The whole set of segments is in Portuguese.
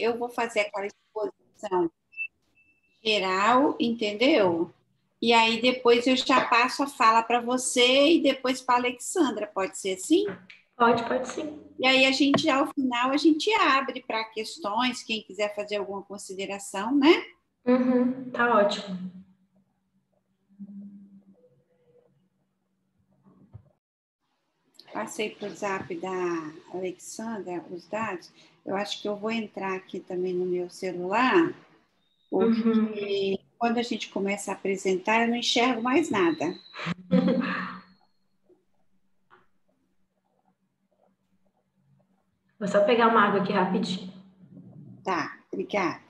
eu vou fazer aquela exposição geral, entendeu? E aí depois eu já passo a fala para você e depois para a Alexandra, pode ser assim? Pode, pode sim. E aí a gente, ao final, a gente abre para questões, quem quiser fazer alguma consideração, né? Uhum, tá ótimo. Passei para o zap da Alexandra os dados. Eu acho que eu vou entrar aqui também no meu celular, porque uhum. quando a gente começa a apresentar, eu não enxergo mais nada. Vou só pegar uma água aqui rapidinho. Tá, obrigada.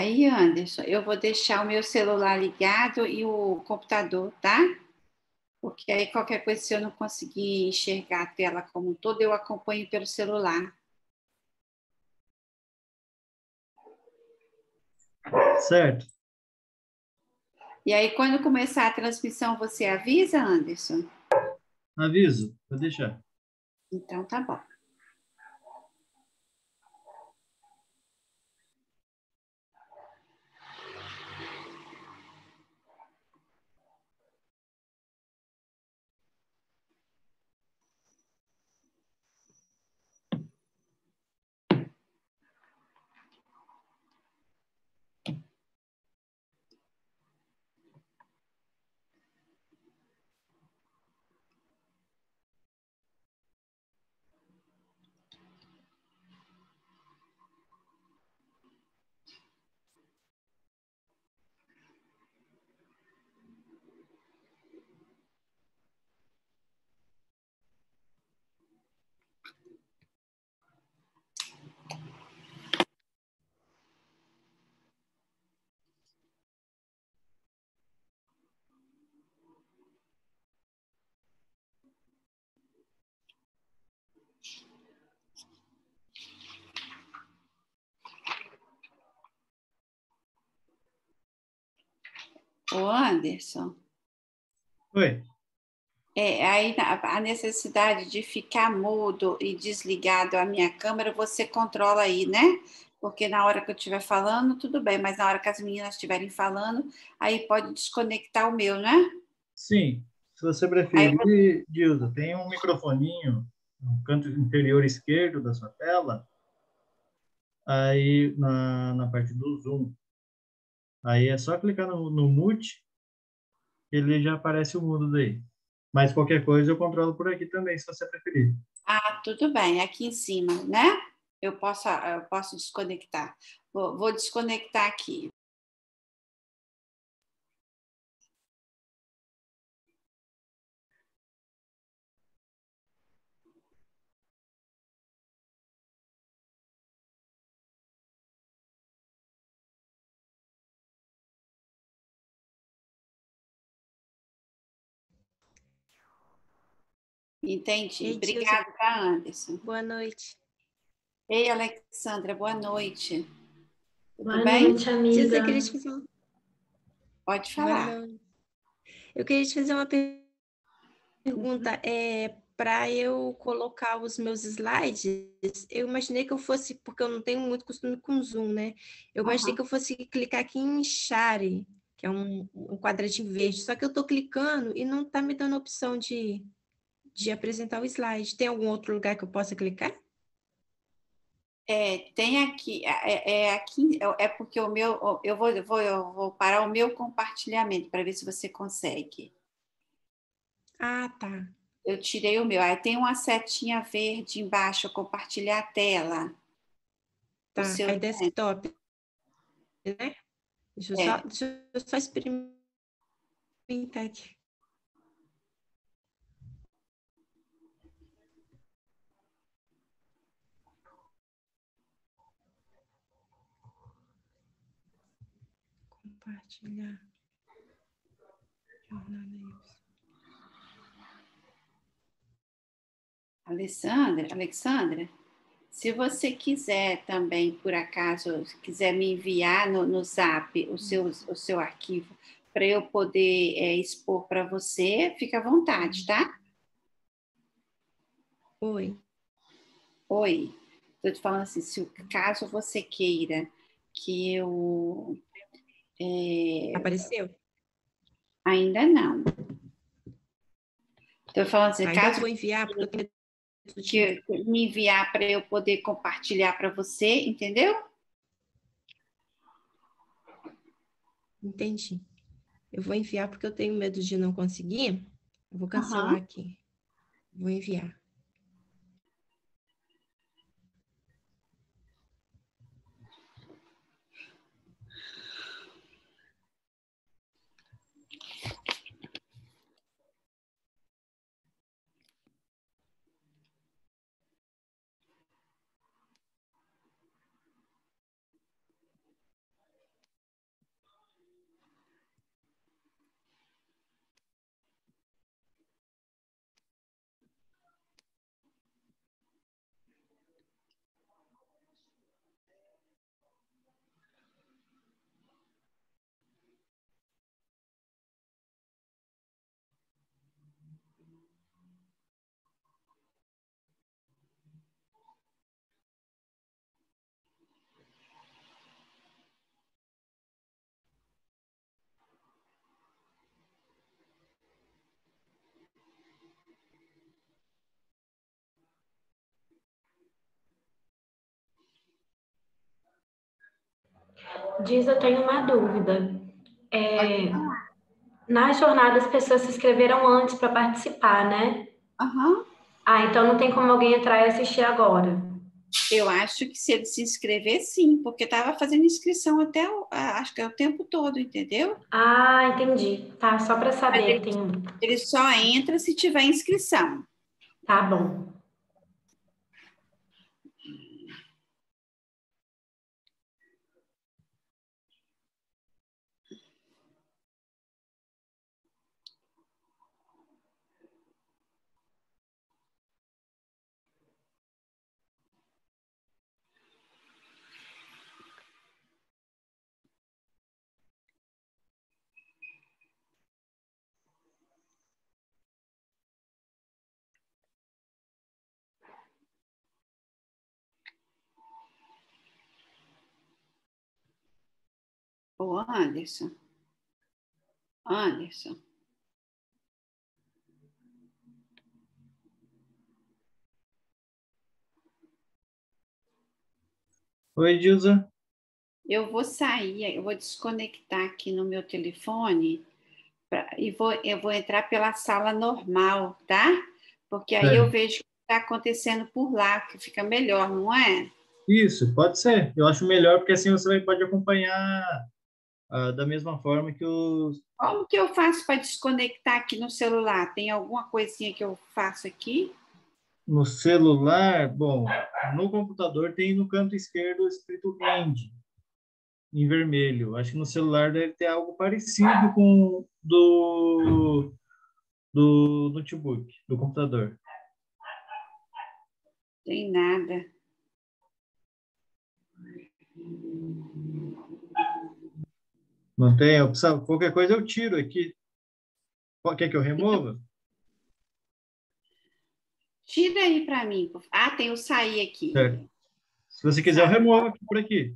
Aí, Anderson, eu vou deixar o meu celular ligado e o computador, tá? Porque aí qualquer coisa, se eu não conseguir enxergar a tela como um todo, eu acompanho pelo celular. Certo. E aí, quando começar a transmissão, você avisa, Anderson? Aviso, vou deixar. Então, tá bom. Ô Anderson. Oi. É, aí a necessidade de ficar mudo e desligado a minha câmera, você controla aí, né? Porque na hora que eu estiver falando, tudo bem, mas na hora que as meninas estiverem falando, aí pode desconectar o meu, né? Sim. Se você preferir, Dilda, tem um microfoninho no canto inferior esquerdo da sua tela, aí na, na parte do Zoom. Aí é só clicar no, no mute, ele já aparece o mudo daí. Mas qualquer coisa eu controlo por aqui também, se você preferir. Ah, tudo bem, aqui em cima, né? Eu posso, eu posso desconectar. Vou, vou desconectar aqui. Entendi. Ei, Obrigada, tá, Anderson. Boa noite. Ei, Alexandra, boa noite. Tudo boa bem? noite, amiga. Eu queria te fazer uma... Pode falar. Eu queria te fazer uma pergunta. É, para eu colocar os meus slides, eu imaginei que eu fosse, porque eu não tenho muito costume com Zoom, né? Eu imaginei uhum. que eu fosse clicar aqui em Share, que é um, um quadradinho verde, só que eu estou clicando e não está me dando opção de de apresentar o slide. Tem algum outro lugar que eu possa clicar? É, tem aqui, é, é, é aqui, é porque o meu, eu vou, eu vou, eu vou parar o meu compartilhamento para ver se você consegue. Ah, tá. Eu tirei o meu. Aí tem uma setinha verde embaixo, compartilhar a tela. Tá, seu aí desktop, né? Deixa eu, É. só, deixa eu só experimentar aqui. Compartilhar. Jornada Y. Alessandra, Alexandra, se você quiser também, por acaso, quiser me enviar no, no Zap o seu, o seu arquivo para eu poder é, expor para você, fica à vontade, tá? Oi. Oi, estou te falando assim, se o- caso você queira que eu é, Apareceu? ainda não. Estou falando assim, Ainda caso vou enviar, porque eu tenho que me enviar para eu poder compartilhar para você, entendeu? Entendi. Eu vou enviar porque eu tenho medo de não conseguir. Eu vou cancelar Aham. aqui. Vou enviar. Diz, eu tenho uma dúvida. É, na jornada as pessoas se inscreveram antes para participar, né? Aham. Ah, então não tem como alguém entrar e assistir agora. Eu acho que se ele se inscrever, sim, porque estava fazendo inscrição até, o- acho que é o tempo todo, entendeu? Ah, entendi. Tá, só para saber. Tem... Ele só entra se tiver inscrição. Tá bom. Ô, Anderson. Anderson. Oi, Dilza. Eu vou sair, eu vou desconectar aqui no meu telefone pra- e vou, eu vou entrar pela sala normal, tá? Porque aí eu Certo. vejo o que está acontecendo por lá, que fica melhor, não é? Isso, pode ser. Eu acho melhor, porque assim você pode acompanhar ah, da mesma forma que os. Como que eu faço para desconectar aqui no celular? Tem alguma coisinha que eu faço aqui? No celular, bom, no computador tem no canto esquerdo escrito End, em vermelho. Acho que no celular deve ter algo parecido com do do notebook, do computador. Tem nada. Não tem opção? Qualquer coisa eu tiro aqui. Quer que eu remova? Tira aí para mim. Ah, tem o sair aqui. Certo. Se você quiser, eu removo aqui por aqui.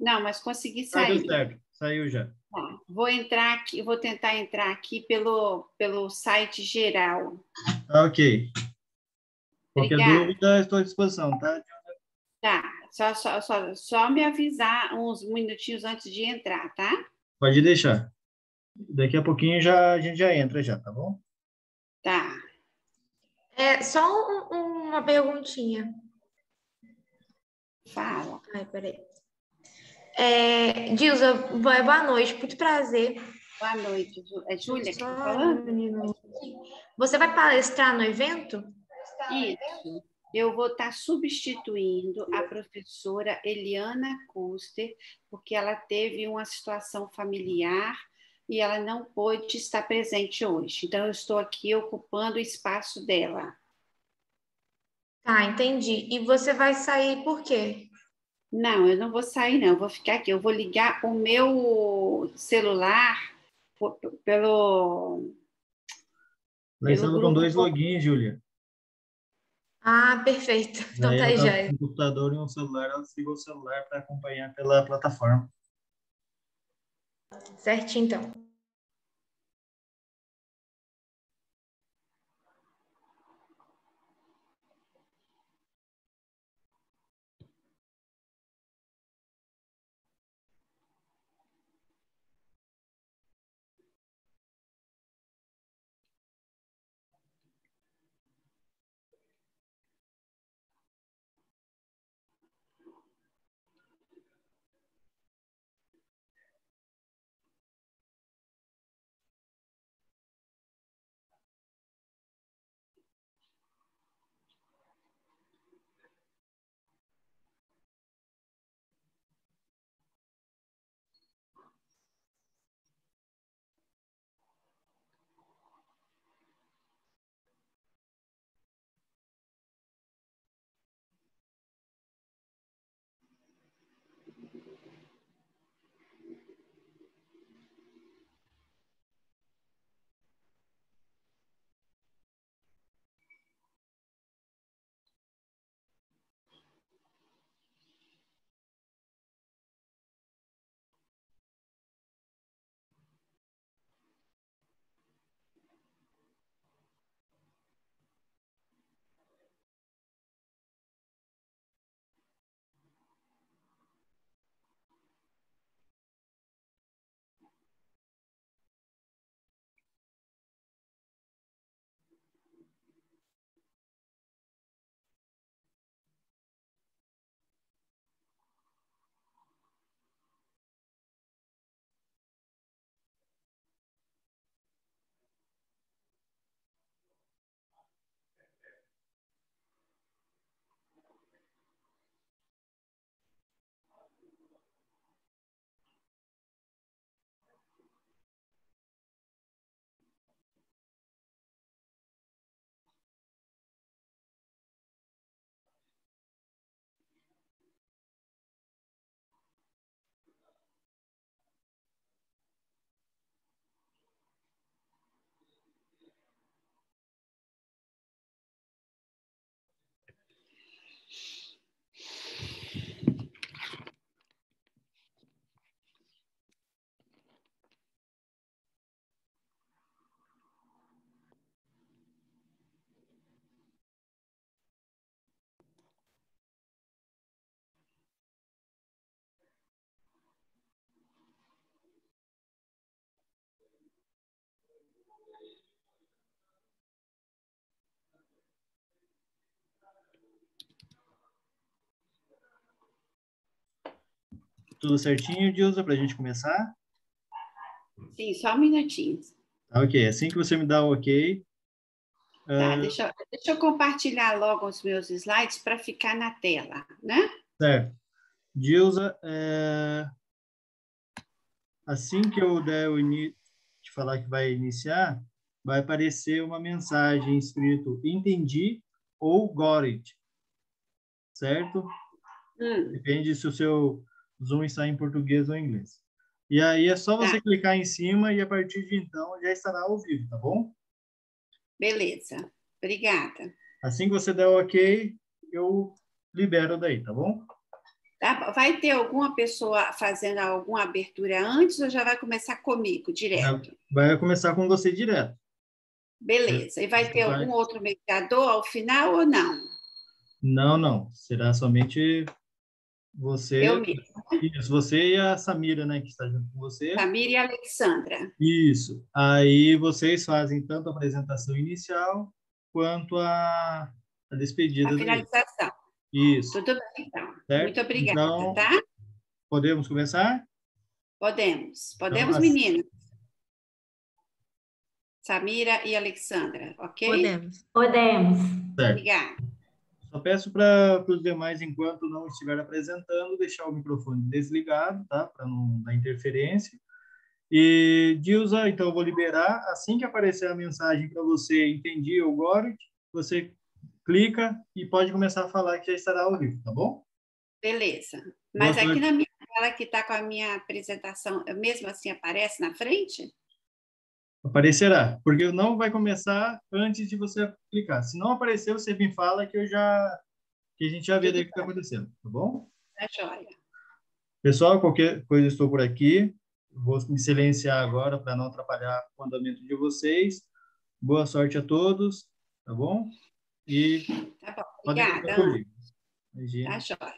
Não, mas consegui Ah, deu sair. certo. Saiu já. Tá. Vou entrar aqui, vou tentar entrar aqui pelo, pelo site geral. Tá, ok. Qualquer Obrigada. dúvida, estou à disposição, tá? Tá, só, só, só, só me avisar uns minutinhos antes de entrar, tá? Pode deixar. Daqui a pouquinho já, a gente já entra já, tá bom? Tá. É, só um- um- uma perguntinha. Fala. Ai, peraí. É, Dilza, boa noite, muito prazer. Boa noite, é Júlia que está falando? Você vai palestrar no evento? Isso. Eu vou estar substituindo a professora Eliana Custer, porque ela teve uma situação familiar e ela não pôde estar presente hoje. Então, eu estou aqui ocupando o espaço dela. Tá, entendi. E você vai sair por quê? Não, eu não vou sair, não. Eu vou ficar aqui. Eu vou ligar o meu celular pelo. Mas pelo com dois logins, Júlia. Ah, perfeito. Então tá aí já. Um computador e um celular, ela desligou o celular para acompanhar pela plataforma. Certinho, então. Tudo certinho, Dilza, para a gente começar? Sim, só um minutinho. Tá, ok. Assim que você me dá o ok. Tá, uh... deixa, deixa eu compartilhar logo os meus slides para ficar na tela, né? Certo. Dilza, é... assim que eu der o início, te falar que vai iniciar, vai aparecer uma mensagem escrito entendi ou got it, certo? Hum. Depende se o seu Zoom está em português ou inglês. E aí é só você tá. clicar em cima e a partir de então já estará ao vivo, tá bom? Beleza. Obrigada. Assim que você der o ok, eu libero daí, tá bom? Tá, vai ter alguma pessoa fazendo alguma abertura antes ou já vai começar comigo direto? Vai começar com você direto. Beleza. E vai ter vai... algum outro mediador ao final ou não? Não, não. Será somente você, eu mesmo. Isso, você e a Samira, né, que está junto com você. Samira e a Alexandra. Isso. Aí vocês fazem tanto a apresentação inicial quanto a, a despedida. A finalização. Isso. Tudo bem, então. Certo? Muito obrigada, Então, tá? Podemos começar? Podemos. Podemos, assim- meninas? Samira e Alexandra, ok? Podemos. Podemos. Certo. Obrigada. Só peço para os demais, enquanto não estiver apresentando, deixar o microfone desligado, tá? Para não dar interferência. E, Dilza, então eu vou liberar. Assim que aparecer a mensagem para você, entendi o Gorit, você clica e pode começar a falar que já estará ao vivo, tá bom? Beleza. Mas Boa aqui noite. na minha tela que está com a minha apresentação, mesmo assim aparece na frente? Aparecerá, porque não vai começar antes de você clicar. Se não aparecer, você me fala que eu já que a gente já vê daí o que está acontecendo, tá bom? Tá joia. Pessoal, qualquer coisa estou por aqui. Vou me silenciar agora para não atrapalhar o andamento de vocês. Boa sorte a todos, tá bom? E Tá bom. Obrigada. Tá joia.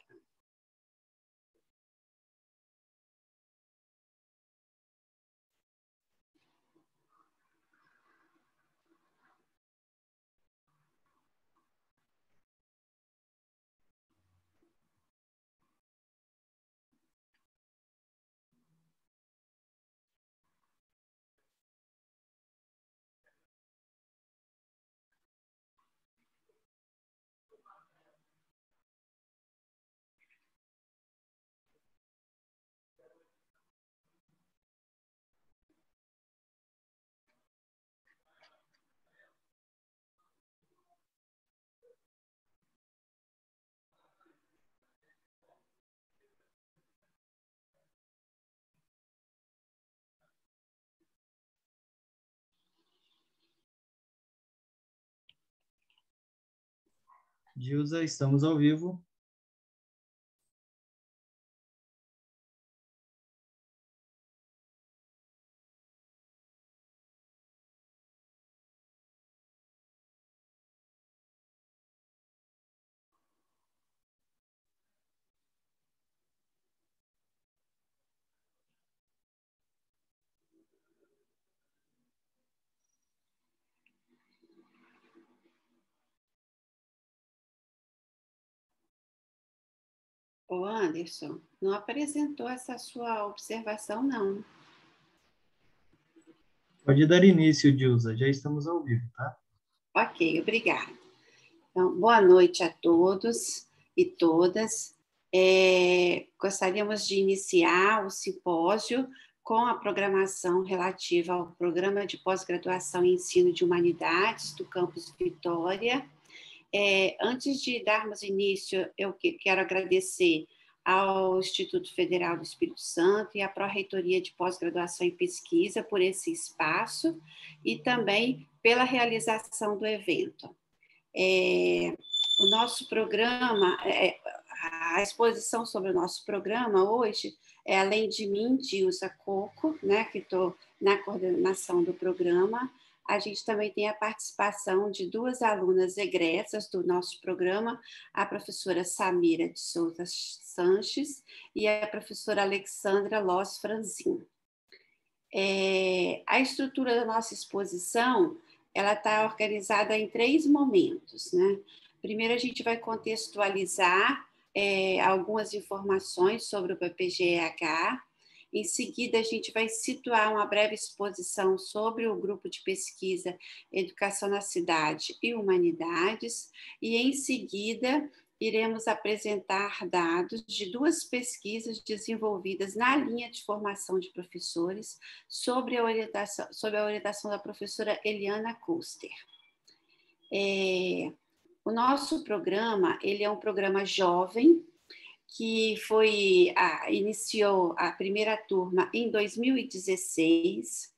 Gilza, estamos ao vivo. Anderson, não apresentou essa sua observação, não. Pode dar início, Gilza. Já estamos ao vivo, tá? Ok, obrigada. Então, boa noite a todos e todas. É, gostaríamos de iniciar o simpósio com a programação relativa ao Programa de Pós-Graduação em Ensino de Humanidades do Campus Vitória. É, antes de darmos início, eu que- quero agradecer ao Instituto Federal do Espírito Santo e à Pró-Reitoria de Pós-Graduação em Pesquisa por esse espaço e também pela realização do evento. É, o nosso programa, é, a exposição sobre o nosso programa hoje é, além de mim, Dilsa Coco, né, que estou na coordenação do programa, a gente também tem a participação de duas alunas egressas do nosso programa, a professora Samira de Souza Sanches e a professora Alexandra Loss Franzin. É, a estrutura da nossa exposição ela está organizada em três momentos. Né? Primeiro, a gente vai contextualizar é, algumas informações sobre o PPGEH. Em seguida, a gente vai situar uma breve exposição sobre o grupo de pesquisa Educação na Cidade e Humanidades. E, em seguida, iremos apresentar dados de duas pesquisas desenvolvidas na linha de formação de professores sobre a orientação, sobre a orientação da professora Eliana Kuster. É, o nosso programa, ele é um programa jovem, que foi iniciou a primeira turma em 2016,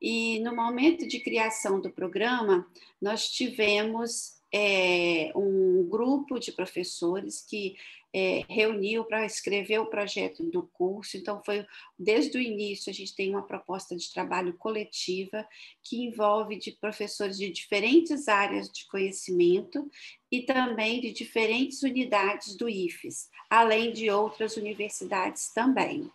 e no momento de criação do programa, nós tivemos é, um grupo de professores que é, reuniu para escrever o projeto do curso. Então, foi desde o início a gente tem uma proposta de trabalho coletiva que envolve de professores de diferentes áreas de conhecimento e também de diferentes unidades do IFES, além de outras universidades também.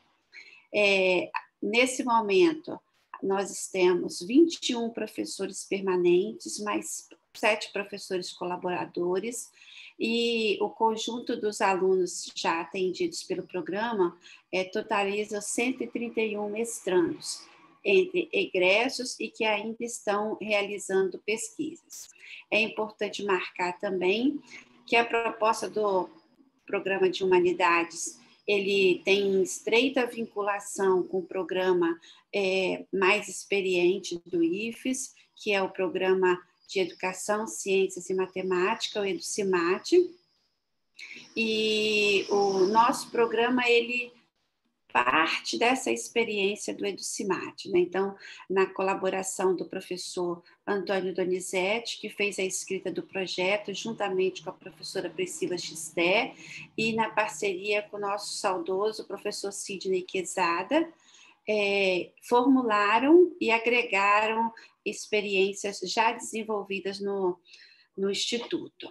É, nesse momento, nós temos 21 professores permanentes, mais sete professores colaboradores. E o conjunto dos alunos já atendidos pelo programa é, totaliza 131 mestrandos, entre egressos e que ainda estão realizando pesquisas. É importante marcar também que a proposta do programa de humanidades ele tem estreita vinculação com o programa é, mais experiente do IFES, que é o programa de Educação, Ciências e Matemática, o EduCimate. E o nosso programa, ele parte dessa experiência do EduCimate. Né? Então, na colaboração do professor Antônio Donizete, que fez a escrita do projeto, juntamente com a professora Priscila Xisté, e na parceria com o nosso saudoso professor Sidney Quezada, é, formularam e agregaram experiências já desenvolvidas no, no Instituto.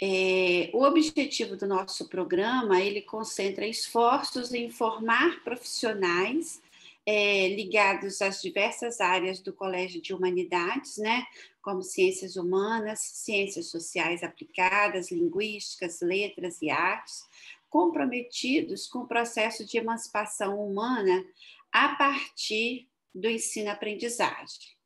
É, o objetivo do nosso programa ele concentra esforços em formar profissionais é, ligados às diversas áreas do Colégio de Humanidades, né, como ciências humanas, ciências sociais aplicadas, linguísticas, letras e artes, comprometidos com o processo de emancipação humana a partir do ensino-aprendizagem.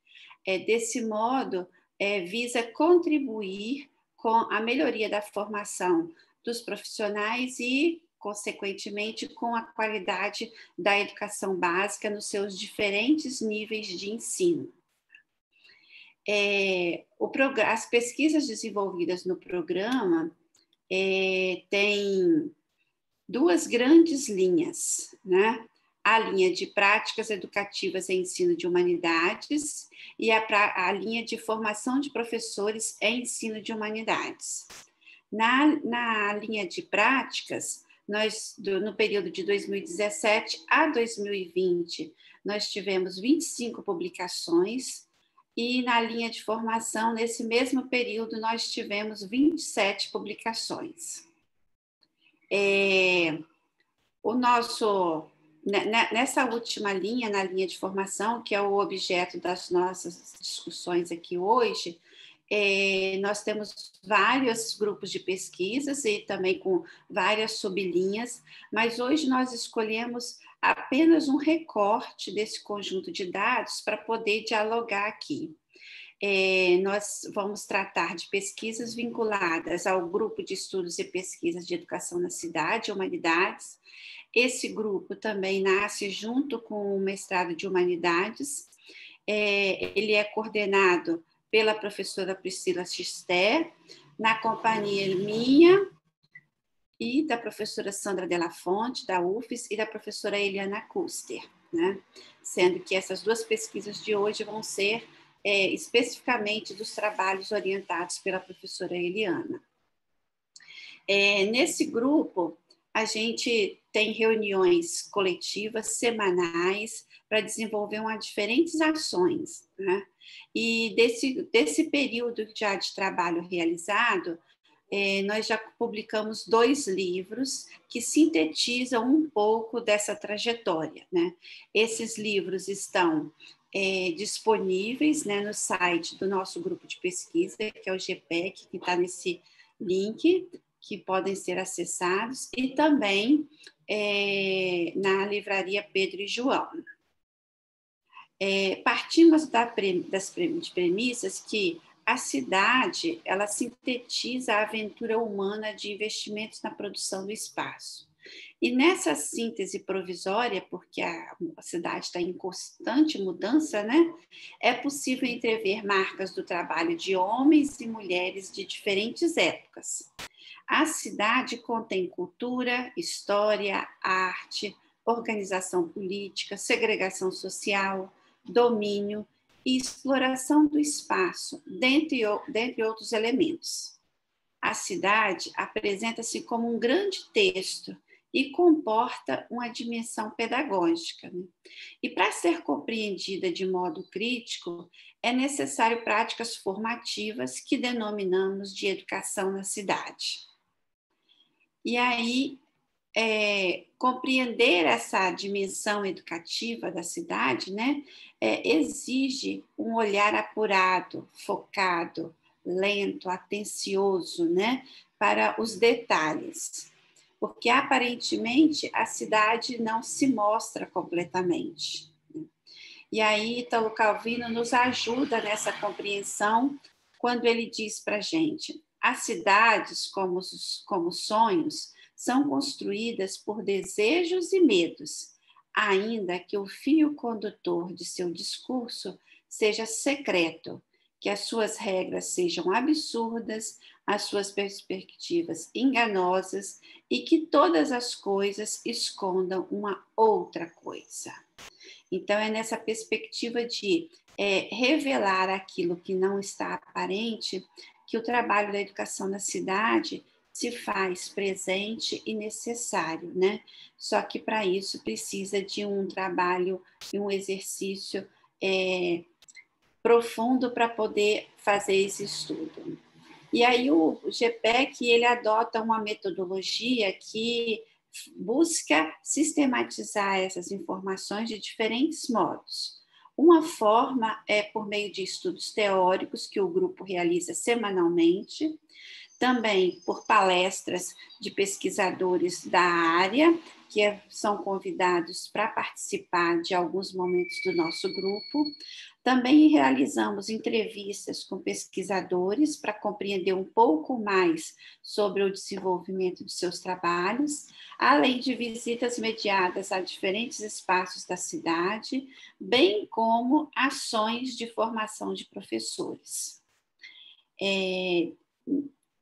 É, desse modo, é, visa contribuir com a melhoria da formação dos profissionais e, consequentemente, com a qualidade da educação básica nos seus diferentes níveis de ensino. É, o, as pesquisas desenvolvidas no programa é, têm duas grandes linhas, né? a linha de práticas educativas em ensino de humanidades e a, a linha de formação de professores em ensino de humanidades. Na, na linha de práticas, nós, do, no período de 2017 a 2020, nós tivemos 25 publicações, e na linha de formação, nesse mesmo período, nós tivemos 27 publicações. É, o nosso né, né, nessa última linha, na linha de formação, que é o objeto das nossas discussões aqui hoje, é, nós temos vários grupos de pesquisas e também com várias sublinhas, mas hoje nós escolhemos apenas um recorte desse conjunto de dados para poder dialogar aqui. É, nós vamos tratar de pesquisas vinculadas ao grupo de estudos e pesquisas de educação na cidade, humanidades, esse grupo também nasce junto com o mestrado de Humanidades. É, ele é coordenado pela professora Priscila Xisté, na companhia minha e da professora Sandra Della Fonte, da UFES, e da professora Eliana Custer, né? sendo que essas duas pesquisas de hoje vão ser é, especificamente dos trabalhos orientados pela professora Eliana. É, nesse grupo, a gente tem reuniões coletivas semanais para desenvolver uma diferentes ações. Né? E desse, desse período já de trabalho realizado, é, nós já publicamos dois livros que sintetizam um pouco dessa trajetória. Né? Esses livros estão é, disponíveis né, no site do nosso grupo de pesquisa, que é o GPEC, que está nesse link, que podem ser acessados, e também é, na livraria Pedro e João. É, partimos da, das premissas que a cidade ela sintetiza a aventura humana de investimentos na produção do espaço. E nessa síntese provisória, porque a, cidade está em constante mudança, né, é possível entrever marcas do trabalho de homens e mulheres de diferentes épocas. A cidade contém cultura, história, arte, organização política, segregação social, domínio e exploração do espaço, dentre, dentre outros elementos. A cidade apresenta-se como um grande texto e comporta uma dimensão pedagógica. Né? E para ser compreendida de modo crítico, é necessário práticas formativas que denominamos de educação na cidade. E aí, é, compreender essa dimensão educativa da cidade né, é, exige um olhar apurado, focado, lento, atencioso, né, para os detalhes, porque aparentemente a cidade não se mostra completamente. E aí, Italo Calvino nos ajuda nessa compreensão quando ele diz para a gente: as cidades, como, como sonhos, são construídas por desejos e medos, ainda que o fio condutor de seu discurso seja secreto, que as suas regras sejam absurdas, as suas perspectivas enganosas e que todas as coisas escondam uma outra coisa. Então, é nessa perspectiva de é, revelar aquilo que não está aparente que o trabalho da educação na cidade se faz presente e necessário, né? Só que para isso precisa de um trabalho e um exercício é, profundo para poder fazer esse estudo. E aí o GPEC ele adota uma metodologia que busca sistematizar essas informações de diferentes modos. Uma forma é por meio de estudos teóricos que o grupo realiza semanalmente, também por palestras de pesquisadores da área, que é, são convidados para participar de alguns momentos do nosso grupo, também realizamos entrevistas com pesquisadores para compreender um pouco mais sobre o desenvolvimento de seus trabalhos, além de visitas mediadas a diferentes espaços da cidade, bem como ações de formação de professores. É,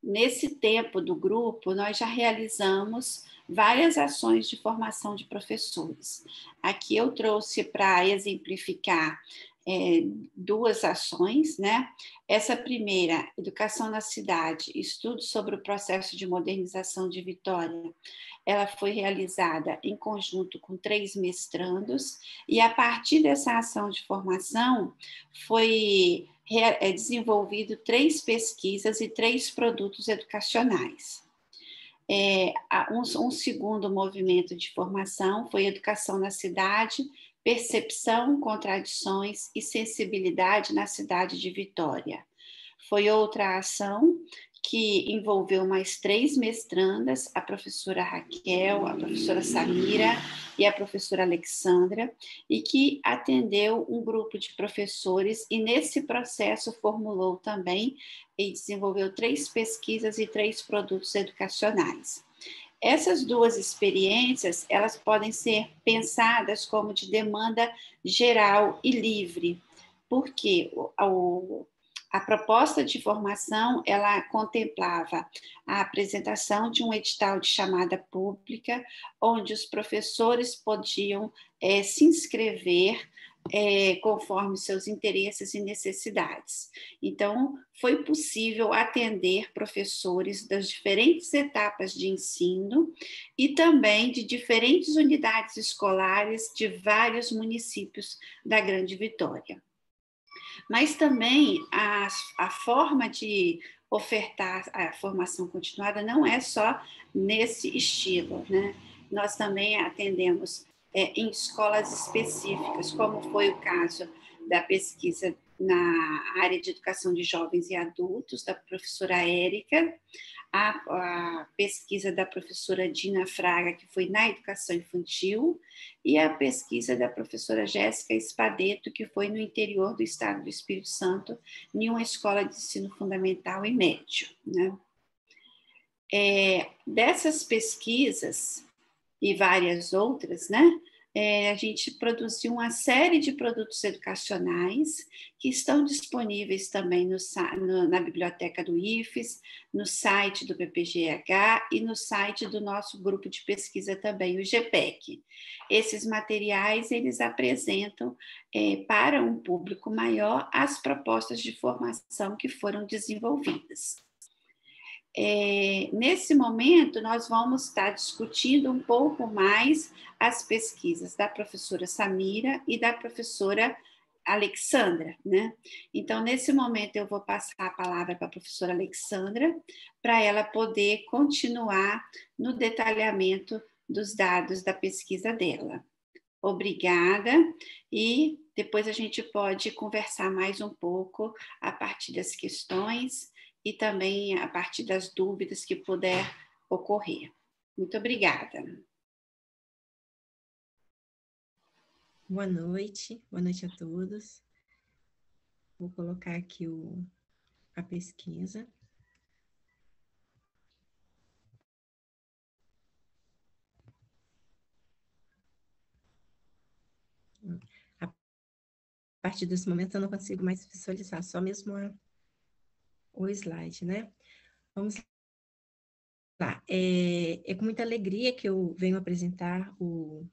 nesse tempo do grupo, nós já realizamos várias ações de formação de professores. Aqui eu trouxe para exemplificar é, duas ações, né? Essa primeira, Educação na Cidade, estudo sobre o processo de modernização de Vitória, ela foi realizada em conjunto com três mestrandos, e a partir dessa ação de formação foi é, desenvolvido três pesquisas e três produtos educacionais. É, um, um segundo movimento de formação foi Educação na Cidade, percepção, contradições e sensibilidade na cidade de Vitória. Foi outra ação que envolveu mais três mestrandas, a professora Raquel, a professora Samira e a professora Alexandra, e que atendeu um grupo de professores e nesse processo formulou também e desenvolveu três pesquisas e três produtos educacionais. Essas duas experiências, elas podem ser pensadas como de demanda geral e livre, porque o, a proposta de formação, ela contemplava a apresentação de um edital de chamada pública, onde os professores podiam é, se inscrever é, conforme seus interesses e necessidades. Então, foi possível atender professores das diferentes etapas de ensino e também de diferentes unidades escolares de vários municípios da Grande Vitória. Mas também a, a forma de ofertar a formação continuada não é só nesse estilo, né? Nós também atendemos é, em escolas específicas, como foi o caso da pesquisa na área de educação de jovens e adultos, da professora Érica, a, a, pesquisa da professora Dina Fraga, que foi na educação infantil, e a pesquisa da professora Jéssica Espadeto, que foi no interior do estado do Espírito Santo, em uma escola de ensino fundamental e médio. Né? É, dessas pesquisas, e várias outras, né? É, a gente produziu uma série de produtos educacionais que estão disponíveis também no, no, na biblioteca do IFES, no site do PPGH e no site do nosso grupo de pesquisa também, o GPEC. Esses materiais, eles apresentam é, para um público maior as propostas de formação que foram desenvolvidas. É, nesse momento, nós vamos estar discutindo um pouco mais as pesquisas da professora Samira e da professora Alexandra, né? Então, nesse momento, eu vou passar a palavra para a professora Alexandra, para ela poder continuar no detalhamento dos dados da pesquisa dela. Obrigada e Depois a gente pode conversar mais um pouco a partir das questões e também a partir das dúvidas que puder ocorrer. Muito obrigada. Boa noite, boa noite a todos. Vou colocar aqui o, a pesquisa. A partir desse momento eu não consigo mais visualizar, só mesmo a, o slide, né? Vamos lá. É, é com muita alegria que eu venho apresentar o,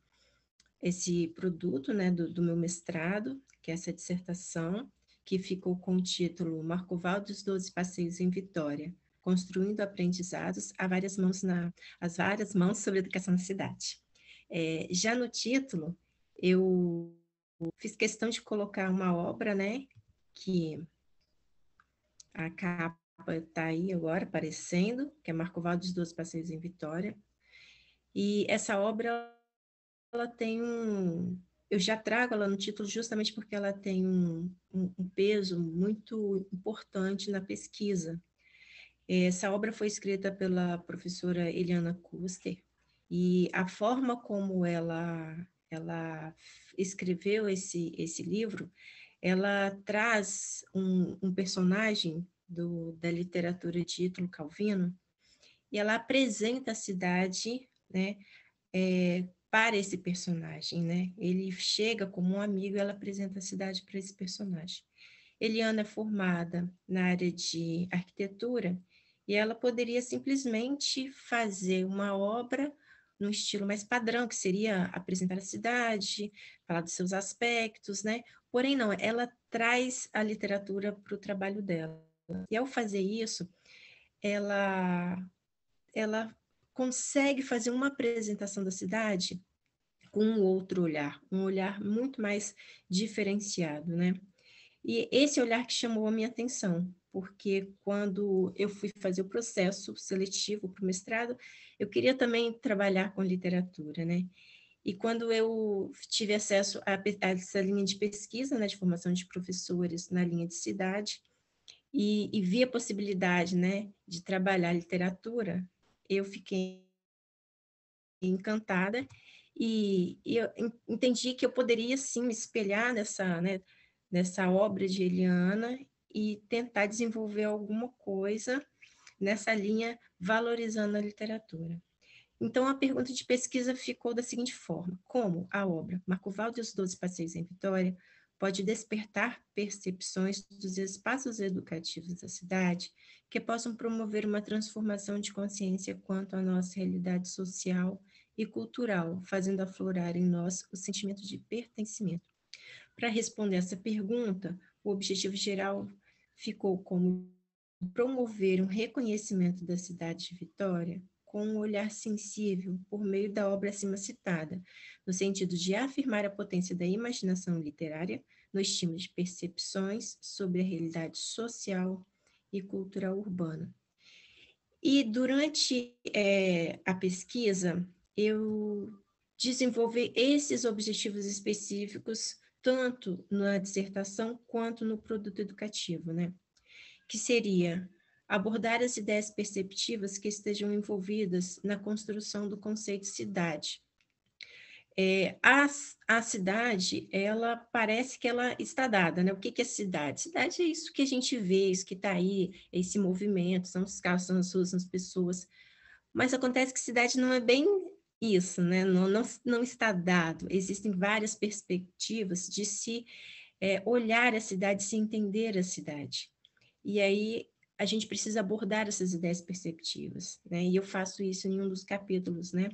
esse produto né, do, do meu mestrado, que é essa dissertação, que ficou com o título Marcoval dos Doze Passeios em Vitória, construindo aprendizados a várias mãos na, as várias mãos sobre educação na cidade. É, já no título, eu fiz questão de colocar uma obra, né, que a capa está aí agora aparecendo, que é Marcoval dos Doze Passeios em Vitória, e essa obra ela tem um. Eu já trago ela no título justamente porque ela tem um, um, um peso muito importante na pesquisa. Essa obra foi escrita pela professora Eliana Kuster, e a forma como ela, ela escreveu esse, esse livro, ela traz um, um personagem do, da literatura de Ítalo Calvino, e ela apresenta a cidade né, é, para esse personagem, né? Ele chega como um amigo e ela apresenta a cidade para esse personagem. Eliana é formada na área de arquitetura e ela poderia simplesmente fazer uma obra no estilo mais padrão, que seria apresentar a cidade, falar dos seus aspectos, né? Porém, não, ela traz a literatura para o trabalho dela. E ao fazer isso, ela, ela consegue fazer uma apresentação da cidade com um outro olhar, um olhar muito mais diferenciado, né? E esse olhar que chamou a minha atenção, porque quando eu fui fazer o processo seletivo para o mestrado, eu queria também trabalhar com literatura, né? E quando eu tive acesso a, a essa linha de pesquisa, né, de formação de professores na linha de cidade, e, e vi a possibilidade, né, de trabalhar literatura, eu fiquei encantada e, e, eu entendi que eu poderia sim me espelhar nessa, né, nessa obra de Eliana e tentar desenvolver alguma coisa nessa linha valorizando a literatura. Então, a pergunta de pesquisa ficou da seguinte forma: como a obra Marco Valde e os Doze Passeios em Vitória pode despertar percepções dos espaços educativos da cidade que possam promover uma transformação de consciência quanto à nossa realidade social e cultural, fazendo aflorar em nós o sentimento de pertencimento. Para responder essa pergunta, o objetivo geral ficou como promover um reconhecimento da cidade de Vitória com um olhar sensível por meio da obra acima citada, no sentido de afirmar a potência da imaginação literária no estímulo de percepções sobre a realidade social e cultural urbana. E durante é, a pesquisa, eu desenvolvi esses objetivos específicos, tanto na dissertação quanto no produto educativo, né? Que seria abordar as ideias perceptivas que estejam envolvidas na construção do conceito de cidade, é, a, a cidade, ela parece que ela está dada, né? O que, que é cidade? Cidade é isso que a gente vê, isso que está aí, esse movimento, são os carros, são as ruas, são as pessoas. Mas acontece que cidade não é bem isso, né? Não, não, não está dado. Existem várias perspectivas de se é, olhar a cidade, se entender a cidade. E aí a gente precisa abordar essas ideias perceptivas, né? E eu faço isso em um dos capítulos, né?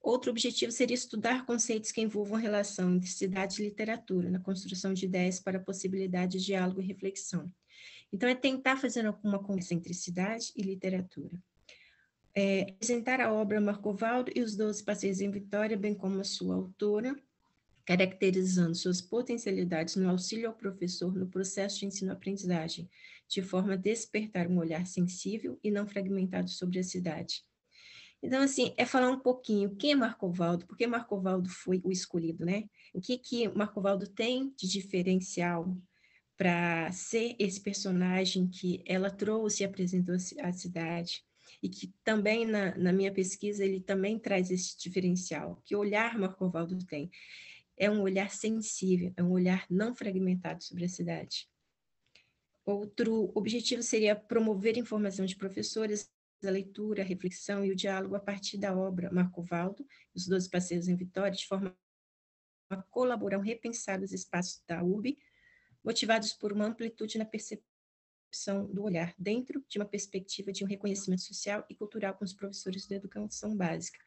Outro objetivo seria estudar conceitos que envolvam relação entre cidade e literatura, na construção de ideias para possibilidade de diálogo e reflexão. Então, é tentar fazer alguma conversa entre cidade e literatura. É, apresentar a obra Marcovaldo e os Doze Passeios em Vitória, bem como a sua autora, caracterizando suas potencialidades no auxílio ao professor no processo de ensino-aprendizagem, de forma a despertar um olhar sensível e não fragmentado sobre a cidade Então, assim, é falar um pouquinho quem é Marcovaldo, por que Marcovaldo foi o escolhido, né? O que que Marcovaldo tem de diferencial para ser esse personagem que ela trouxe e apresentou à cidade, e que também na, na minha pesquisa ele também traz esse diferencial, que olhar Marcovaldo tem. É um olhar sensível, é um olhar não fragmentado sobre a cidade. Outro objetivo seria promover informação de professores a leitura, a reflexão e o diálogo a partir da obra Marco Valdo, Os Doze Passeios em Vitória, de forma a colaborar, repensar os espaços da URB, motivados por uma amplitude na percepção do olhar, dentro de uma perspectiva de um reconhecimento social e cultural com os professores de educação básica.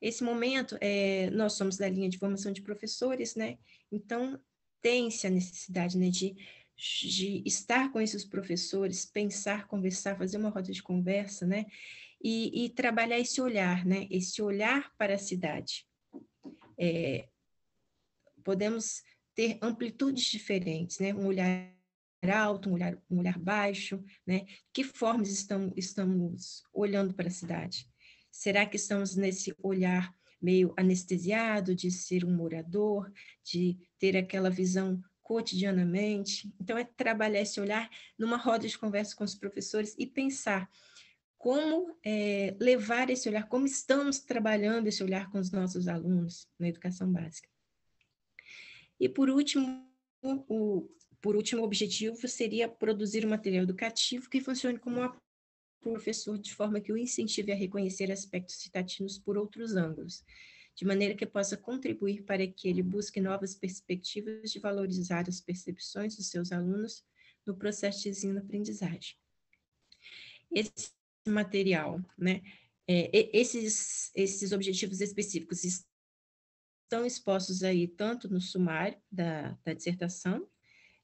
Esse momento, é, nós somos da linha de formação de professores, né? Então, tem-se a necessidade né, de de estar com esses professores, pensar, conversar, fazer uma roda de conversa, né? E, e trabalhar esse olhar, né? Esse olhar para a cidade. É, podemos ter amplitudes diferentes, né? Um olhar alto, um olhar, um olhar baixo, né? Que formas estamos, estamos olhando para a cidade? Será que estamos nesse olhar meio anestesiado de ser um morador, de ter aquela visão cotidianamente. Então, é trabalhar esse olhar numa roda de conversa com os professores e pensar como é, levar esse olhar, como estamos trabalhando esse olhar com os nossos alunos na educação básica. E, por último, o, por último objetivo seria produzir um material educativo que funcione como um professor de forma que o incentive a reconhecer aspectos citatinos por outros ângulos, de maneira que possa contribuir para que ele busque novas perspectivas de valorizar as percepções dos seus alunos no processo de ensino-aprendizagem. Esse material, né, é, esses, esses objetivos específicos estão expostos aí tanto no sumário da, da dissertação,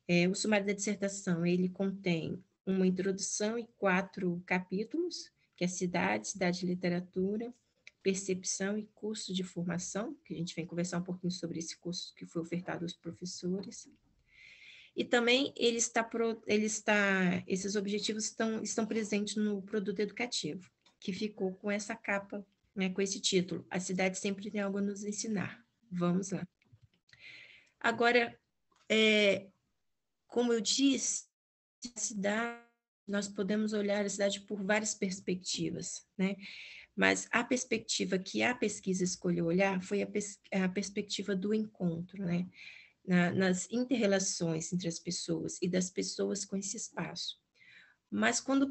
é, o sumário da dissertação, ele contém uma introdução e quatro capítulos, que é cidade, cidade e literatura, percepção e curso de formação, que a gente vem conversar um pouquinho sobre esse curso que foi ofertado aos professores. E também ele está, ele está esses objetivos estão, estão presentes no produto educativo, que ficou com essa capa, né, com esse título, A Cidade Sempre Tem Algo a Nos Ensinar. Vamos lá. Agora, é, como eu disse, a cidade, nós podemos olhar a cidade por várias perspectivas, né? Mas a perspectiva que a pesquisa escolheu olhar foi a, pers a perspectiva do encontro, né? Na, nas interrelações entre as pessoas e das pessoas com esse espaço. Mas quando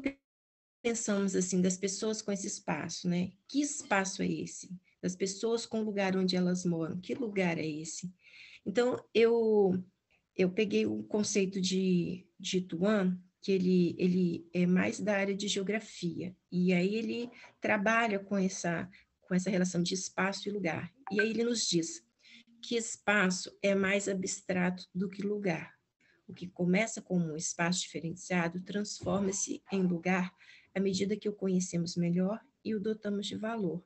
pensamos assim das pessoas com esse espaço, né? Que espaço é esse? Das pessoas com o lugar onde elas moram, que lugar é esse? Então eu eu peguei o conceito de de Tuan que ele, ele é mais da área de geografia, e aí ele trabalha com essa, com essa relação de espaço e lugar. E aí ele nos diz que espaço é mais abstrato do que lugar. O que começa como um espaço diferenciado transforma-se em lugar à medida que o conhecemos melhor e o dotamos de valor.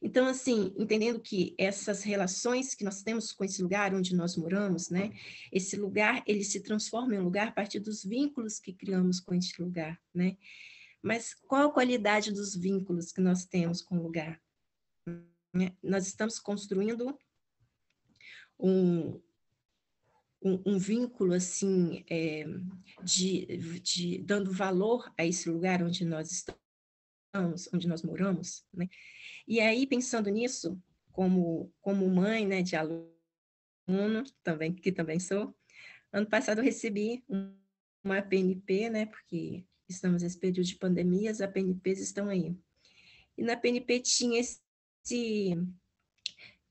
Então, assim, entendendo que essas relações que nós temos com esse lugar onde nós moramos, né? Esse lugar, ele se transforma em um lugar a partir dos vínculos que criamos com esse lugar, né? Mas qual a qualidade dos vínculos que nós temos com o lugar? Né? Nós estamos construindo um, um, um vínculo, assim, é, de, de, dando valor a esse lugar onde nós estamos, onde nós moramos, né? E aí, pensando nisso, como, como mãe né, de aluno, também, que também sou, ano passado eu recebi uma PNP, né, porque estamos nesse período de pandemia, as PNPs estão aí. E na PNP tinha esse,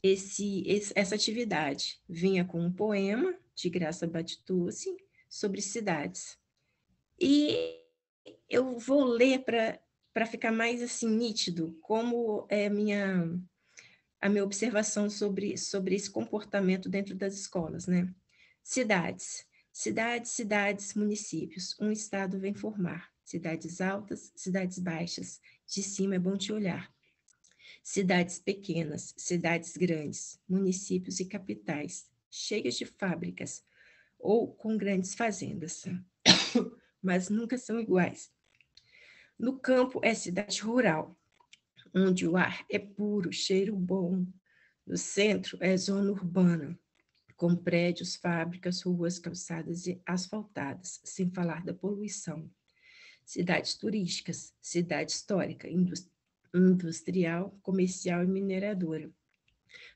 esse, esse, essa atividade. Vinha com um poema de Graça Batitucci sobre cidades. E eu vou ler para para ficar mais assim nítido como é minha a minha observação sobre sobre esse comportamento dentro das escolas, né? Cidades, cidades, cidades, municípios, um estado vem formar. Cidades altas, cidades baixas, de cima é bom te olhar. Cidades pequenas, cidades grandes, municípios e capitais, cheias de fábricas ou com grandes fazendas, mas nunca são iguais no campo é cidade rural. onde o ar é puro, cheiro bom. No centro é zona urbana, com prédios, fábricas, ruas, calçadas e asfaltadas, sem falar da poluição. Cidades turísticas, cidade histórica, industrial, comercial e mineradora.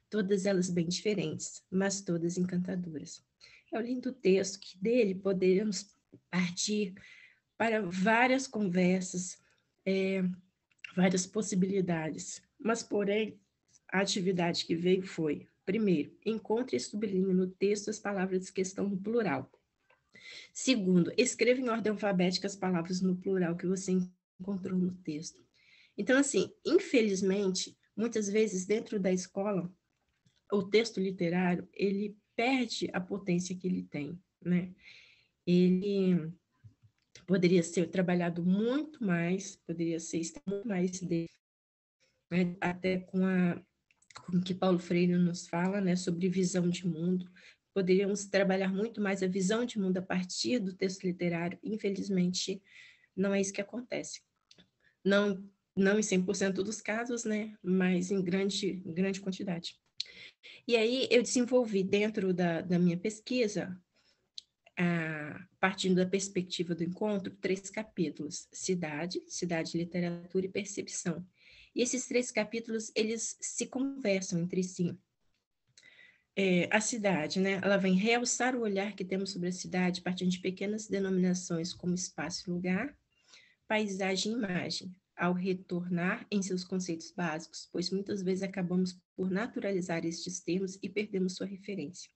Todas elas bem diferentes, mas todas encantadoras. É o lindo texto que dele podemos partir para várias conversas, é, várias possibilidades. Mas, porém, a atividade que veio foi, primeiro, encontre e sublinhe no texto as palavras que estão no plural. Segundo, escreva em ordem alfabética as palavras no plural que você encontrou no texto. Então, assim, infelizmente, muitas vezes dentro da escola, o texto literário, ele perde a potência que ele tem, né? Ele poderia ser trabalhado muito mais, poderia ser muito mais dele, né? até com a com que Paulo Freire nos fala, né, sobre visão de mundo. Poderíamos trabalhar muito mais a visão de mundo a partir do texto literário. Infelizmente, não é isso que acontece. Não, não em 100% dos casos, né, mas em grande, grande quantidade. E aí eu desenvolvi dentro da, da minha pesquisa partindo da perspectiva do encontro, três capítulos: cidade, cidade, literatura e percepção. E esses três capítulos eles se conversam entre si. É, a cidade, né? Ela vem realçar o olhar que temos sobre a cidade, partindo de pequenas denominações como espaço e lugar, paisagem e imagem, ao retornar em seus conceitos básicos, pois muitas vezes acabamos por naturalizar estes termos e perdemos sua referência.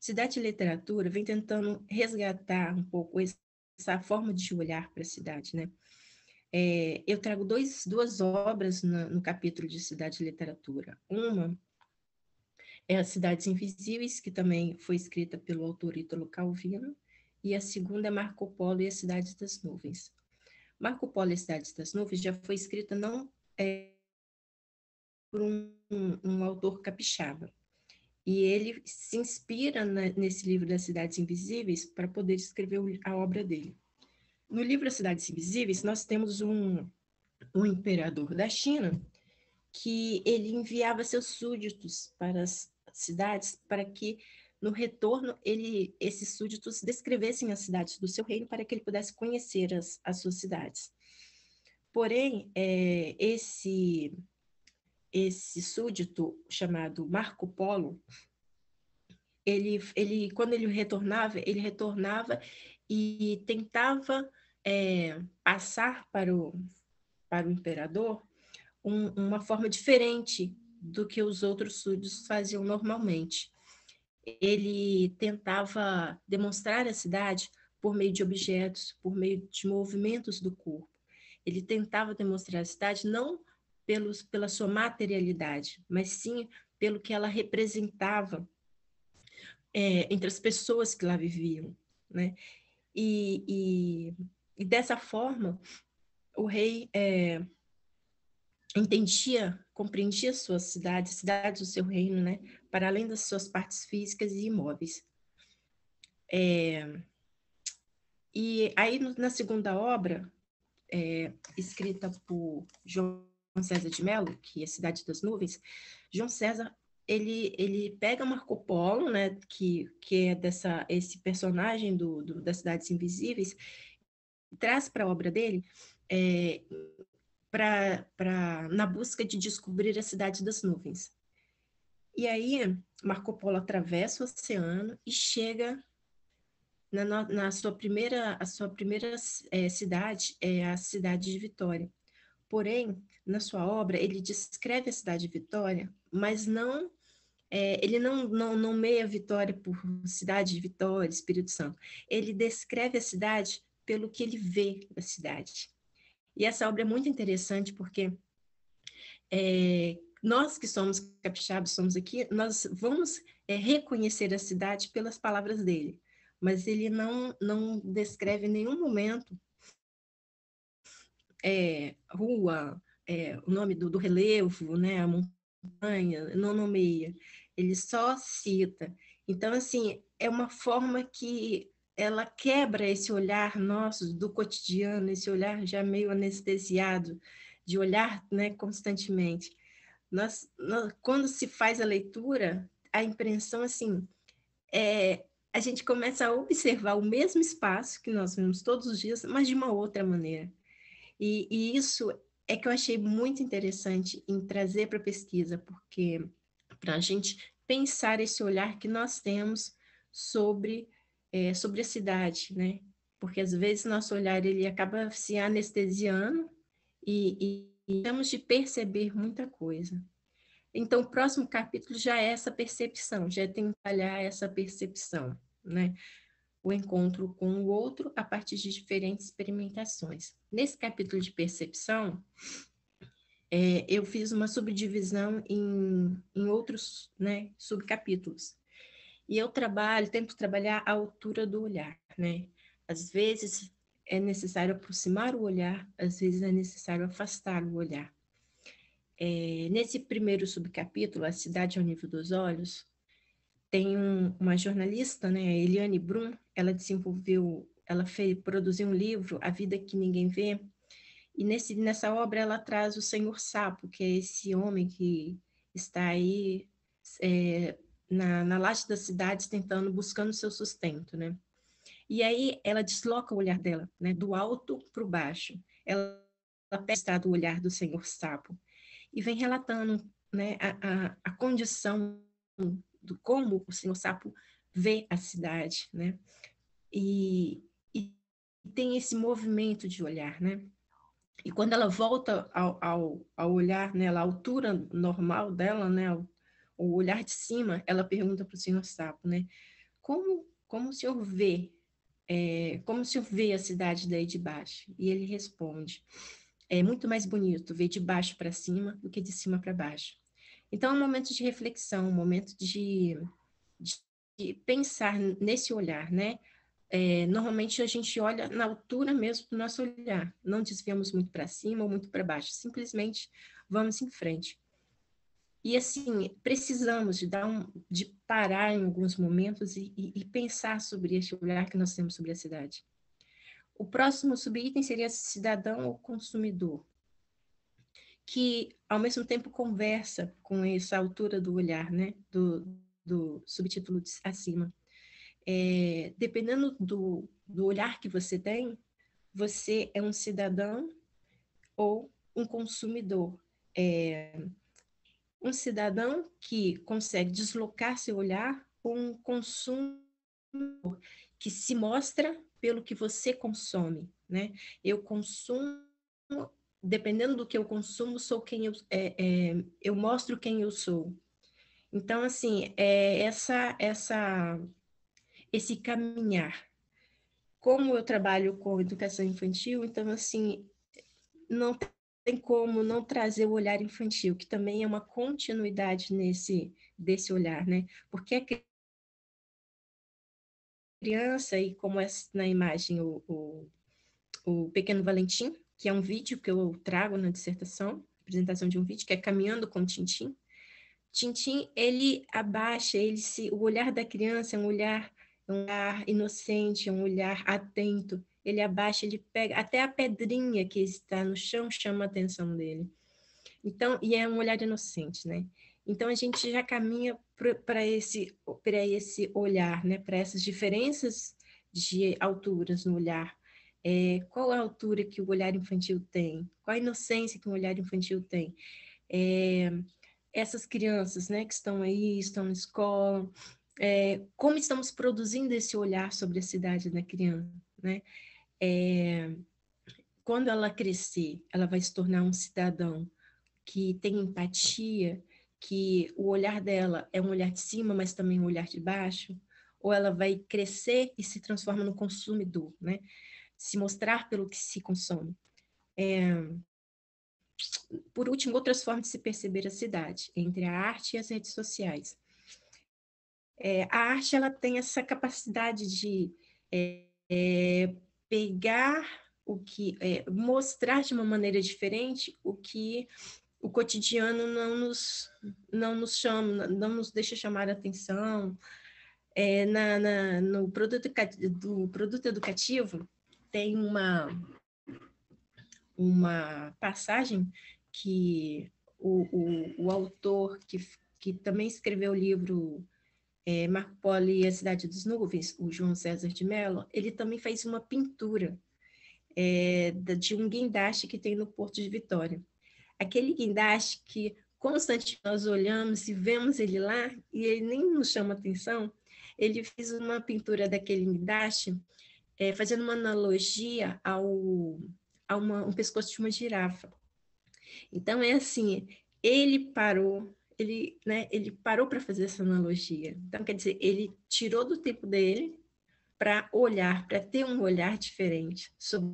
Cidade e Literatura vem tentando resgatar um pouco essa forma de olhar para a cidade, né? É, eu trago dois, duas obras no, no capítulo de Cidade e Literatura. Uma é As Cidades Invisíveis, que também foi escrita pelo autor Ítalo Calvino, e a segunda é Marco Polo e as Cidades das Nuvens. Marco Polo e as Cidades das Nuvens já foi escrita não é, por um, um, um autor capixaba, e ele se inspira na, nesse livro das Cidades Invisíveis para poder escrever a obra dele. No livro das Cidades Invisíveis, nós temos um, um imperador da China que ele enviava seus súditos para as cidades para que no retorno ele esses súditos descrevessem as cidades do seu reino para que ele pudesse conhecer as, as suas cidades. Porém, é, esse esse súdito chamado Marco Polo, ele, ele, quando ele retornava, ele retornava e tentava é, passar para o, para o imperador um, uma forma diferente do que os outros súditos faziam normalmente. Ele tentava demonstrar a cidade por meio de objetos, por meio de movimentos do corpo. Ele tentava demonstrar a cidade não pelos, pela sua materialidade, mas sim pelo que ela representava é, entre as pessoas que lá viviam, né? E, e, e dessa forma, o rei é, entendia, compreendia suas cidades, cidades do seu reino, né? Para além das suas partes físicas e imóveis. É, e aí, na segunda obra, é, escrita por João César de Mello, que é Cidade das Nuvens, João César ele, ele pega Marco Polo, né, que, que é dessa, esse personagem do, do das Cidades Invisíveis, traz para a obra dele é, pra, pra, na busca de descobrir a Cidade das Nuvens. E aí, Marco Polo atravessa o oceano e chega na, na sua primeira, a sua primeira é, cidade, é a cidade de Vitória. Porém, na sua obra, ele descreve a cidade de Vitória, mas não é, ele não, não nomeia Vitória por cidade de Vitória, Espírito Santo. Ele descreve a cidade pelo que ele vê da cidade. E essa obra é muito interessante porque é, nós que somos capixabas, somos aqui, nós vamos é, reconhecer a cidade pelas palavras dele, mas ele não, não descreve em nenhum momento é, rua, é, o nome do, do, relevo, né, a montanha, não nomeia, ele só cita. Então, assim, é uma forma que ela quebra esse olhar nosso do cotidiano, esse olhar já meio anestesiado de olhar né, constantemente. Nós, nós, quando se faz a leitura, a impressão assim é a gente começa a observar o mesmo espaço que nós vemos todos os dias, mas de uma outra maneira. E, e isso é que eu achei muito interessante em trazer para a pesquisa, porque para a gente pensar esse olhar que nós temos sobre, é, sobre a cidade, né? Porque às vezes nosso olhar ele acaba se anestesiando e, e, e temos de perceber muita coisa. Então, o próximo capítulo já é essa percepção, já é trabalhar essa percepção né? O encontro com o outro a partir de diferentes experimentações. Nesse capítulo de percepção, é, eu fiz uma subdivisão em, em outros né, subcapítulos. E eu trabalho, tento trabalhar a altura do olhar, né? Às vezes é necessário aproximar o olhar, às vezes é necessário afastar o olhar. É, nesse primeiro subcapítulo, A Cidade ao Nível dos Olhos, tem um, uma jornalista, né, Eliane Brum, ela desenvolveu, ela fez, produziu um livro, A Vida que Ninguém Vê, e nesse, nessa obra ela traz o Senhor Sapo, que é esse homem que está aí é, na, na laje das cidades tentando, buscando seu sustento, né? E aí ela desloca o olhar dela, né, do alto para o baixo. Ela, ela pega o olhar do Senhor Sapo e vem relatando né, a, a, a condição do como o senhor Sapo vê a cidade, né? E, e tem esse movimento de olhar, né? E quando ela volta ao, ao, ao olhar, né, a altura normal dela, né, o, olhar de cima, ela pergunta para o senhor Sapo, né, como, como o senhor vê, é, como o senhor vê a cidade daí de baixo? E ele responde, é muito mais bonito ver de baixo para cima do que de cima para baixo. Então, é um momento de reflexão, um momento de, de pensar nesse olhar, né? É, normalmente a gente olha na altura mesmo do nosso olhar, não desviamos muito para cima ou muito para baixo, simplesmente vamos em frente. E assim, precisamos de dar um, de parar em alguns momentos e, e, e pensar sobre esse olhar que nós temos sobre a cidade. O próximo subitem seria cidadão ou consumidor que ao mesmo tempo conversa com essa altura do olhar, né, do, do subtítulo acima. É, dependendo do, do olhar que você tem, você é um cidadão ou um consumidor. É, um cidadão que consegue deslocar seu olhar ou um consumidor que se mostra pelo que você consome, né? Eu consumo dependendo do que eu consumo, sou quem eu, é, é, eu mostro quem eu sou. Então, assim, é essa, essa, esse caminhar. Como eu trabalho com educação infantil, então, assim, não tem como não trazer o olhar infantil, que também é uma continuidade nesse desse olhar, né? Porque a criança, e como é na imagem o, o, o pequeno Valentim, que é um vídeo que eu trago na dissertação, apresentação de um vídeo, que é Caminhando com Tintim. Tintim, ele abaixa, ele se, o olhar da criança é um olhar, um olhar inocente, é um olhar atento. Ele abaixa, ele pega, até a pedrinha que está no chão chama a atenção dele. Então, e é um olhar inocente, né? Então a gente já caminha para esse para esse olhar, né? Para essas diferenças de alturas no olhar, é, qual a altura que o olhar infantil tem? Qual a inocência que o olhar infantil tem? É, essas crianças né, que estão aí, estão na escola, é, como estamos produzindo esse olhar sobre a cidade da criança, né? É, quando ela crescer, ela vai se tornar um cidadão que tem empatia, que o olhar dela é um olhar de cima, mas também um olhar de baixo, ou ela vai crescer e se transforma no consumidor, né? Se mostrar pelo que se consome. É, por último, outras formas de se perceber a cidade, entre a arte e as redes sociais. É, a arte ela tem essa capacidade de é, é, pegar o que, é, mostrar de uma maneira diferente o que o cotidiano não nos, não nos chama, não nos deixa chamar a atenção. É, na, na, no produto, do produto educativo, tem uma, uma passagem que o, o, o autor que, que também escreveu o livro é, Marco Polo e a Cidade dos Nuvens, o João César de Mello, ele também fez uma pintura é, de um guindaste que tem no Porto de Vitória. Aquele guindaste que constantemente nós olhamos e vemos ele lá e ele nem nos chama atenção, ele fez uma pintura daquele guindaste é, fazendo uma analogia ao, a uma, um pescoço de uma girafa. Então, é assim, ele parou, ele, né, ele parou para fazer essa analogia. Então, quer dizer, ele tirou do tempo dele para olhar, para ter um olhar diferente sobre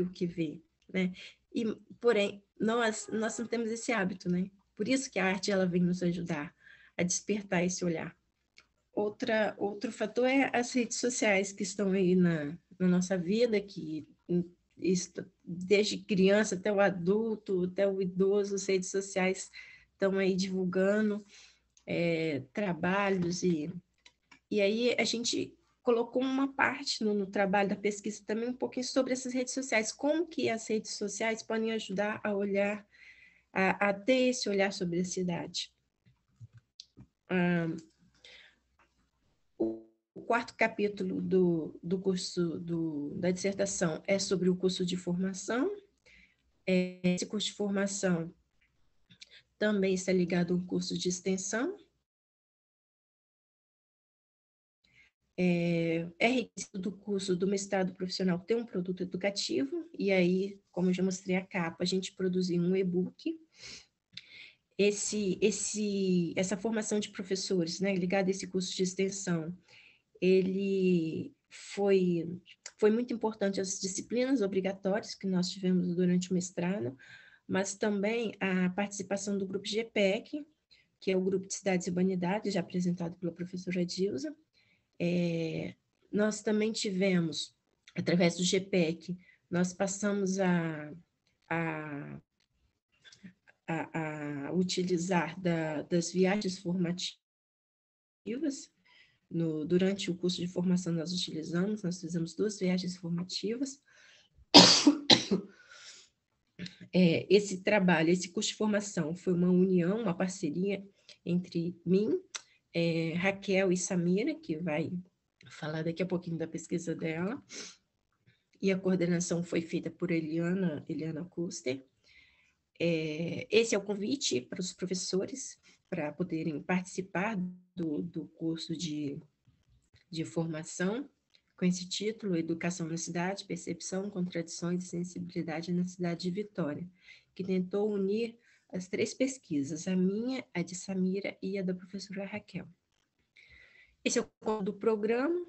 o que vê, né? E, porém, nós, nós não temos esse hábito, né? Por isso que a arte ela vem nos ajudar a despertar esse olhar. Outra, outro fator é as redes sociais que estão aí na, na nossa vida, que desde criança até o adulto, até o idoso, as redes sociais estão aí divulgando é, trabalhos e, e aí a gente colocou uma parte no, no, trabalho da pesquisa também um pouquinho sobre essas redes sociais, como que as redes sociais podem ajudar a olhar, a, a ter esse olhar sobre a cidade. Ah, o, quarto capítulo do, do curso do, da dissertação é sobre o curso de formação. É, esse curso de formação também está ligado ao curso de extensão, É, é requisito do curso do mestrado profissional ter um produto educativo, e aí, como eu já mostrei a capa, a gente produziu um e-book. Esse, esse, essa formação de professores, né, ligada a esse curso de extensão, ele foi, foi muito importante as disciplinas obrigatórias que nós tivemos durante o mestrado, mas também a participação do grupo GPEC, que é o Grupo de Cidades e Humanidades, já apresentado pela professora Dilza, é, nós também tivemos, através do GPEC, nós passamos a, a, a, a utilizar da, das viagens formativas. No, durante o curso de formação nós utilizamos, nós fizemos duas viagens formativas. É, esse trabalho, esse curso de formação foi uma união, uma parceria entre mim é, Raquel e Samira, que vai falar daqui a pouquinho da pesquisa dela, e a coordenação foi feita por Eliana, Eliana Custer. É, esse é o convite para os professores para poderem participar do, do curso de, de formação com esse título, Educação na Cidade, Percepção, Contradições e Sensibilidade na Cidade de Vitória, que tentou unir as três pesquisas, a minha, a de Samira e a da professora Raquel. Esse é o ponto do programa.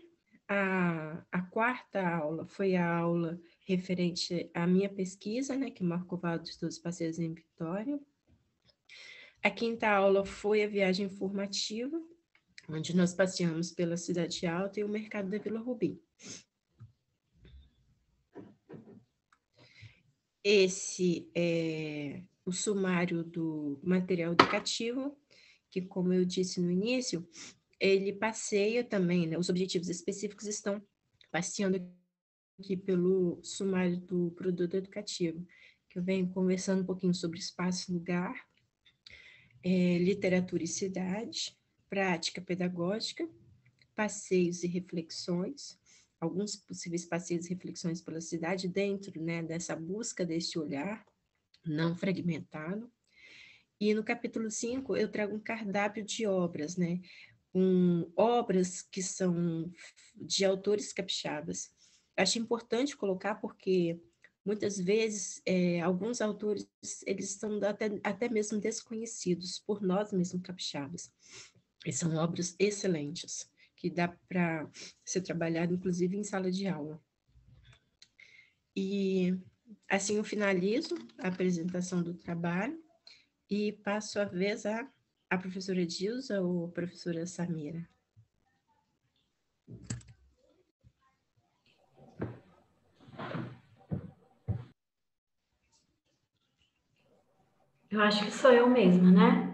A, a quarta aula foi a aula referente à minha pesquisa, né, que marcou vários dos passeios em Vitória. A quinta aula foi a viagem informativa, onde nós passeamos pela Cidade Alta e o mercado da Vila Rubim. Esse é o sumário do material educativo, que, como eu disse no início, ele passeia também, né, os objetivos específicos estão passeando aqui pelo sumário do produto educativo, que eu venho conversando um pouquinho sobre espaço e lugar, é, literatura e cidade, prática pedagógica, passeios e reflexões, alguns possíveis passeios e reflexões pela cidade dentro né, dessa busca desse olhar, não fragmentado. E no capítulo 5 eu trago um cardápio de obras, né? Um, obras que são de autores capixabas. Acho importante colocar porque muitas vezes é, alguns autores eles estão até, até mesmo desconhecidos por nós mesmos capixabas. E são obras excelentes que dá para ser trabalhado inclusive em sala de aula. E Assim eu finalizo a apresentação do trabalho e passo a vez à professora Dilza ou professora Samira. Eu acho que sou eu mesma, né?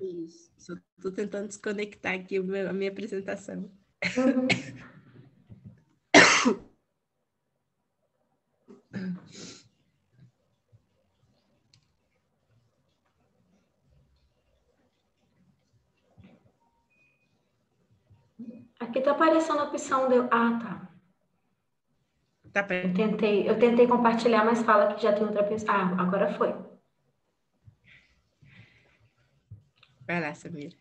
Isso. Estou tentando desconectar aqui a minha apresentação. Uhum. Aqui está aparecendo a opção de. Ah, tá. Tá. Eu tentei, eu tentei compartilhar, mas fala que já tem outra pessoa. Ah, agora foi. Vai lá, Samira.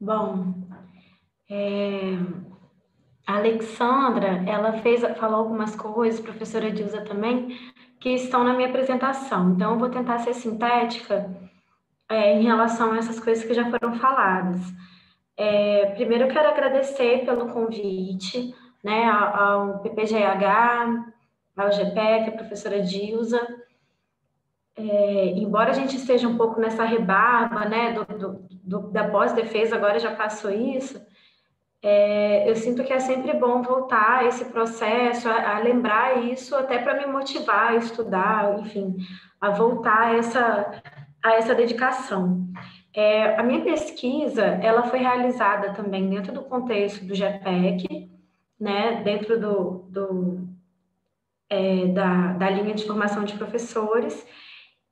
Bom, é, a Alexandra, ela fez, falou algumas coisas, professora Dilza também, que estão na minha apresentação. Então, eu vou tentar ser sintética é, em relação a essas coisas que já foram faladas. É, primeiro, eu quero agradecer pelo convite, né, ao PPGH, ao GPEC, a professora Dilza. É, embora a gente esteja um pouco nessa rebarba, né, do, do, do da pós-defesa, agora já passou isso, é, eu sinto que é sempre bom voltar a esse processo, a, a lembrar isso, até para me motivar a estudar, enfim, a voltar a essa, a essa dedicação. É, a minha pesquisa, ela foi realizada também dentro do contexto do GPEC, né, dentro do, do é, da, da linha de formação de professores,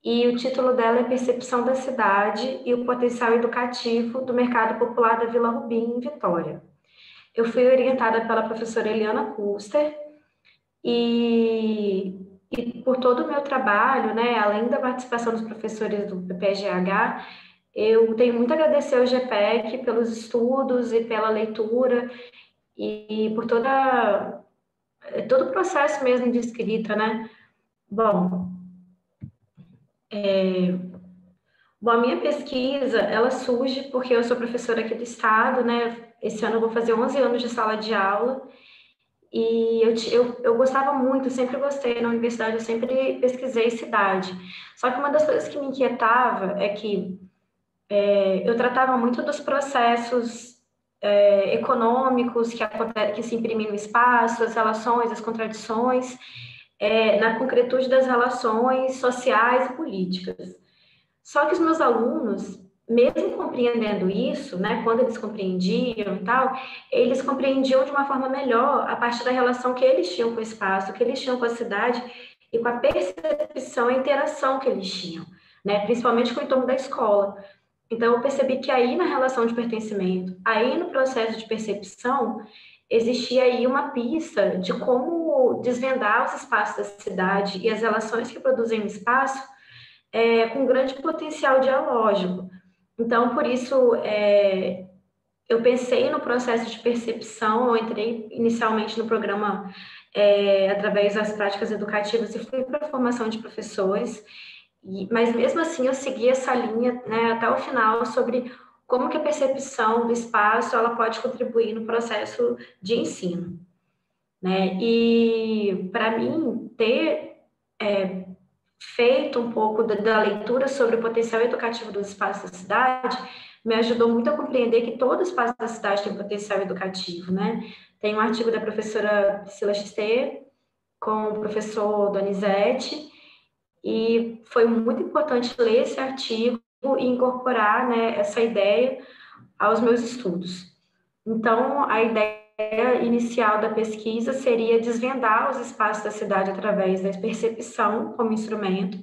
e o título dela é Percepção da Cidade e o Potencial Educativo do Mercado Popular da Vila Rubim, em Vitória. Eu fui orientada pela professora Eliana Custer, e, e por todo o meu trabalho, né, além da participação dos professores do PPGH, eu tenho muito a agradecer ao GPEC pelos estudos e pela leitura e por toda todo o processo mesmo de escrita, né? Bom, é, bom, a minha pesquisa, ela surge porque eu sou professora aqui do estado, né? Esse ano eu vou fazer 11 anos de sala de aula e eu, eu, eu gostava muito, sempre gostei na universidade, eu sempre pesquisei cidade. Só que uma das coisas que me inquietava é que é, eu tratava muito dos processos é, econômicos que, que se imprimem no espaço, as relações, as contradições, é, na concretude das relações sociais e políticas. Só que os meus alunos, mesmo compreendendo isso, né, quando eles compreendiam e tal, eles compreendiam de uma forma melhor a partir da relação que eles tinham com o espaço, que eles tinham com a cidade e com a percepção e interação que eles tinham, né, principalmente com o entorno da escola. Então, eu percebi que aí na relação de pertencimento, aí no processo de percepção, existia aí uma pista de como desvendar os espaços da cidade e as relações que produzem o espaço é, com grande potencial dialógico. Então, por isso, é, eu pensei no processo de percepção, eu entrei inicialmente no programa é, através das práticas educativas e fui para a formação de professores, e, mas mesmo assim eu segui essa linha né, até o final sobre como que a percepção do espaço ela pode contribuir no processo de ensino. Né? E para mim ter é, feito um pouco da, da, leitura sobre o potencial educativo dos espaços da cidade me ajudou muito a compreender que todo espaço da cidade tem potencial educativo, né? Tem um artigo da professora Priscila Xistê com o professor Donizete, e foi muito importante ler esse artigo e incorporar né, essa ideia aos meus estudos. Então, a ideia inicial da pesquisa seria desvendar os espaços da cidade através da percepção como instrumento.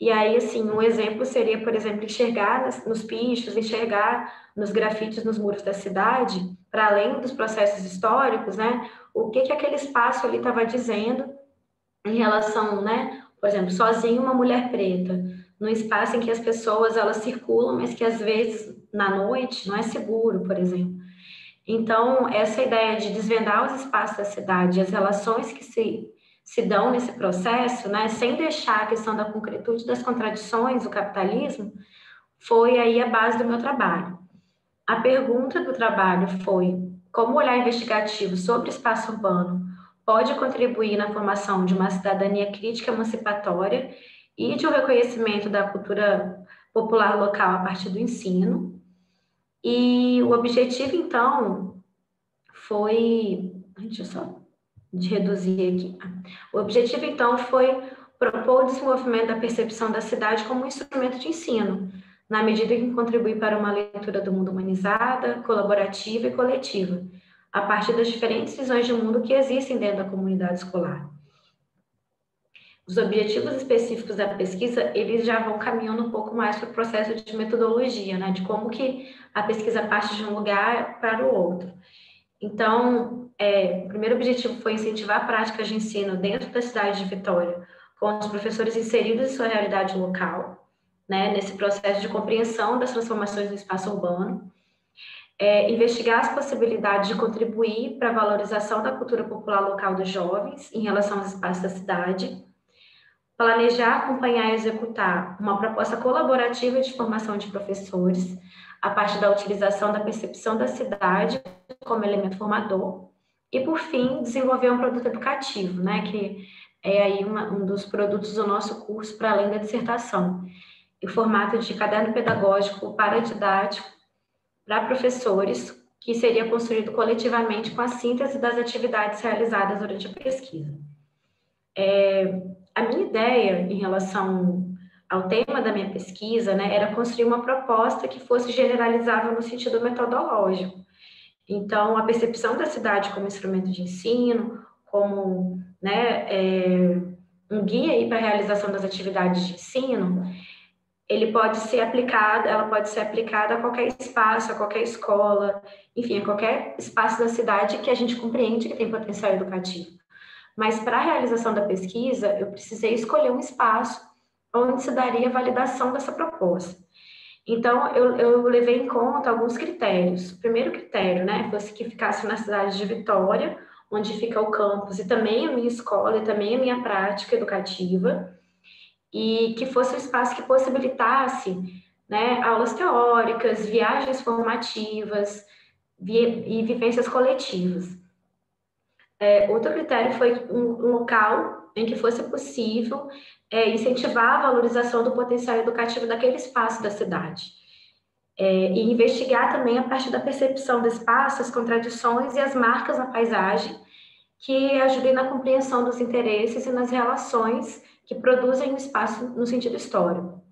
E aí, assim, um exemplo seria, por exemplo, enxergar nos pichos, enxergar nos grafites nos muros da cidade, para além dos processos históricos, né, o que que aquele espaço ali estava dizendo em relação, né, por exemplo, sozinho uma mulher preta, num espaço em que as pessoas elas circulam, mas que às vezes na noite não é seguro, por exemplo. Então, essa ideia de desvendar os espaços da cidade, as relações que se, se dão nesse processo, né, sem deixar a questão da concretude das contradições do capitalismo, foi aí a base do meu trabalho. A pergunta do trabalho foi como o olhar investigativo sobre o espaço urbano pode contribuir na formação de uma cidadania crítica emancipatória e de um reconhecimento da cultura popular local a partir do ensino. E o objetivo, então, foi. Deixa eu só de reduzir aqui. O objetivo, então, foi propor o desenvolvimento da percepção da cidade como um instrumento de ensino, na medida que contribui para uma leitura do mundo humanizada, colaborativa e coletiva, a partir das diferentes visões de mundo que existem dentro da comunidade escolar. Os objetivos específicos da pesquisa, eles já vão caminhando um pouco mais para o processo de metodologia, né? De como que a pesquisa parte de um lugar para o outro. Então, é, o primeiro objetivo foi incentivar práticas de ensino dentro da cidade de Vitória, com os professores inseridos em sua realidade local, né? Nesse processo de compreensão das transformações no espaço urbano. É, investigar as possibilidades de contribuir para a valorização da cultura popular local dos jovens em relação aos espaços da cidade, planejar, acompanhar e executar uma proposta colaborativa de formação de professores, a partir da utilização da percepção da cidade como elemento formador, e, por fim, desenvolver um produto educativo, né, que é aí uma, um dos produtos do nosso curso para além da dissertação, em formato de caderno pedagógico paradidático para professores, que seria construído coletivamente com a síntese das atividades realizadas durante a pesquisa. É, a minha ideia em relação ao tema da minha pesquisa né, era construir uma proposta que fosse generalizável no sentido metodológico. Então, a percepção da cidade como instrumento de ensino, como né, é, um guia para a realização das atividades de ensino, ele pode ser aplicado, ela pode ser aplicada a qualquer espaço, a qualquer escola, enfim, a qualquer espaço da cidade que a gente compreende que tem potencial educativo. Mas para a realização da pesquisa, eu precisei escolher um espaço onde se daria validação dessa proposta. Então, eu, eu levei em conta alguns critérios. O primeiro critério, né, fosse que ficasse na cidade de Vitória, onde fica o campus, e também a minha escola, e também a minha prática educativa, e que fosse um espaço que possibilitasse né, aulas teóricas, viagens formativas e vivências coletivas. É, outro critério foi um, local em que fosse possível é, incentivar a valorização do potencial educativo daquele espaço da cidade. É, e investigar também a partir da percepção do espaço, as contradições e as marcas na paisagem, que ajudem na compreensão dos interesses e nas relações que produzem o espaço no sentido histórico.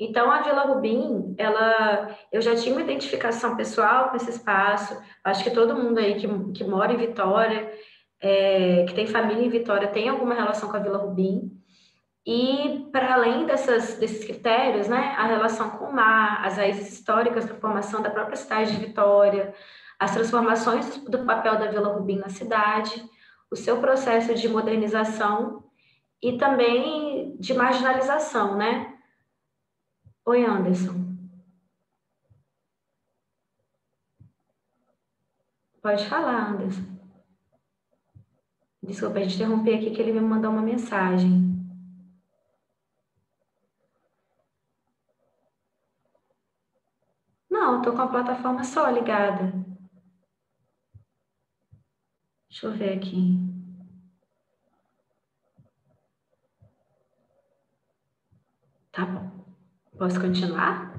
Então, a Vila Rubim, ela, eu já tinha uma identificação pessoal com esse espaço, acho que todo mundo aí que, que mora em Vitória é, que tem família em Vitória tem alguma relação com a Vila Rubim. E, para além dessas, desses critérios, né, a relação com o mar, as raízes históricas da formação da própria cidade de Vitória, as transformações do papel da Vila Rubim na cidade, o seu processo de modernização e também de marginalização, né? Oi, Anderson. Pode falar, Anderson. Desculpa, a gente interromper aqui que ele me mandou uma mensagem. Não, estou com a plataforma só ligada. Deixa eu ver aqui. Tá bom. Posso continuar?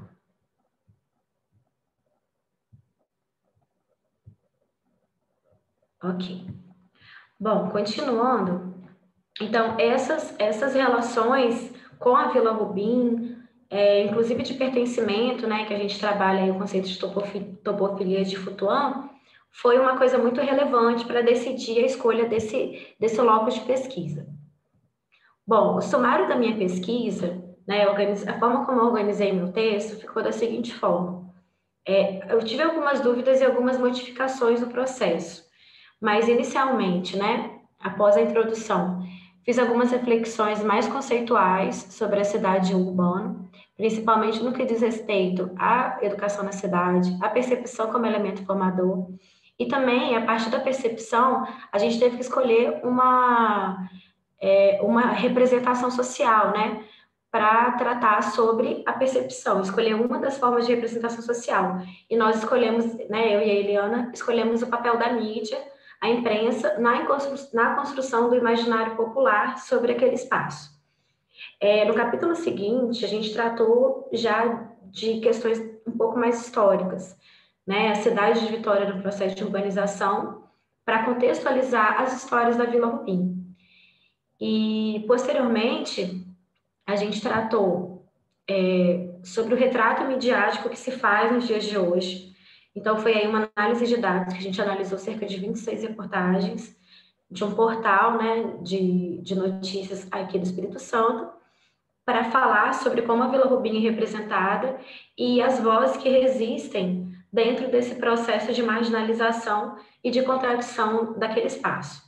Ok. Bom, continuando, então essas, essas relações com a Vila Rubim, é, inclusive de pertencimento, né, que a gente trabalha aí o conceito de topofilia de Futuan, foi uma coisa muito relevante para decidir a escolha desse, desse loco de pesquisa. Bom, o sumário da minha pesquisa, né, a forma como eu organizei meu texto ficou da seguinte forma. É, eu tive algumas dúvidas e algumas modificações no processo. Mas, inicialmente, né, após a introdução, fiz algumas reflexões mais conceituais sobre a cidade urbana, principalmente no que diz respeito à educação na cidade, à percepção como elemento formador, e também, a partir da percepção, a gente teve que escolher uma, é, uma representação social, né? Para tratar sobre a percepção, escolher uma das formas de representação social. E nós escolhemos, né, eu e a Eliana, escolhemos o papel da mídia a imprensa na, na construção do imaginário popular sobre aquele espaço. É, no capítulo seguinte, a gente tratou já de questões um pouco mais históricas, né? A cidade de Vitória no processo de urbanização, para contextualizar as histórias da Vila Rubim. E, posteriormente, a gente tratou é, sobre o retrato midiático que se faz nos dias de hoje, então, foi aí uma análise de dados que a gente analisou cerca de 26 reportagens de um portal né, de, de notícias aqui do Espírito Santo, para falar sobre como a Vila Rubim é representada e as vozes que resistem dentro desse processo de marginalização e de contradição daquele espaço.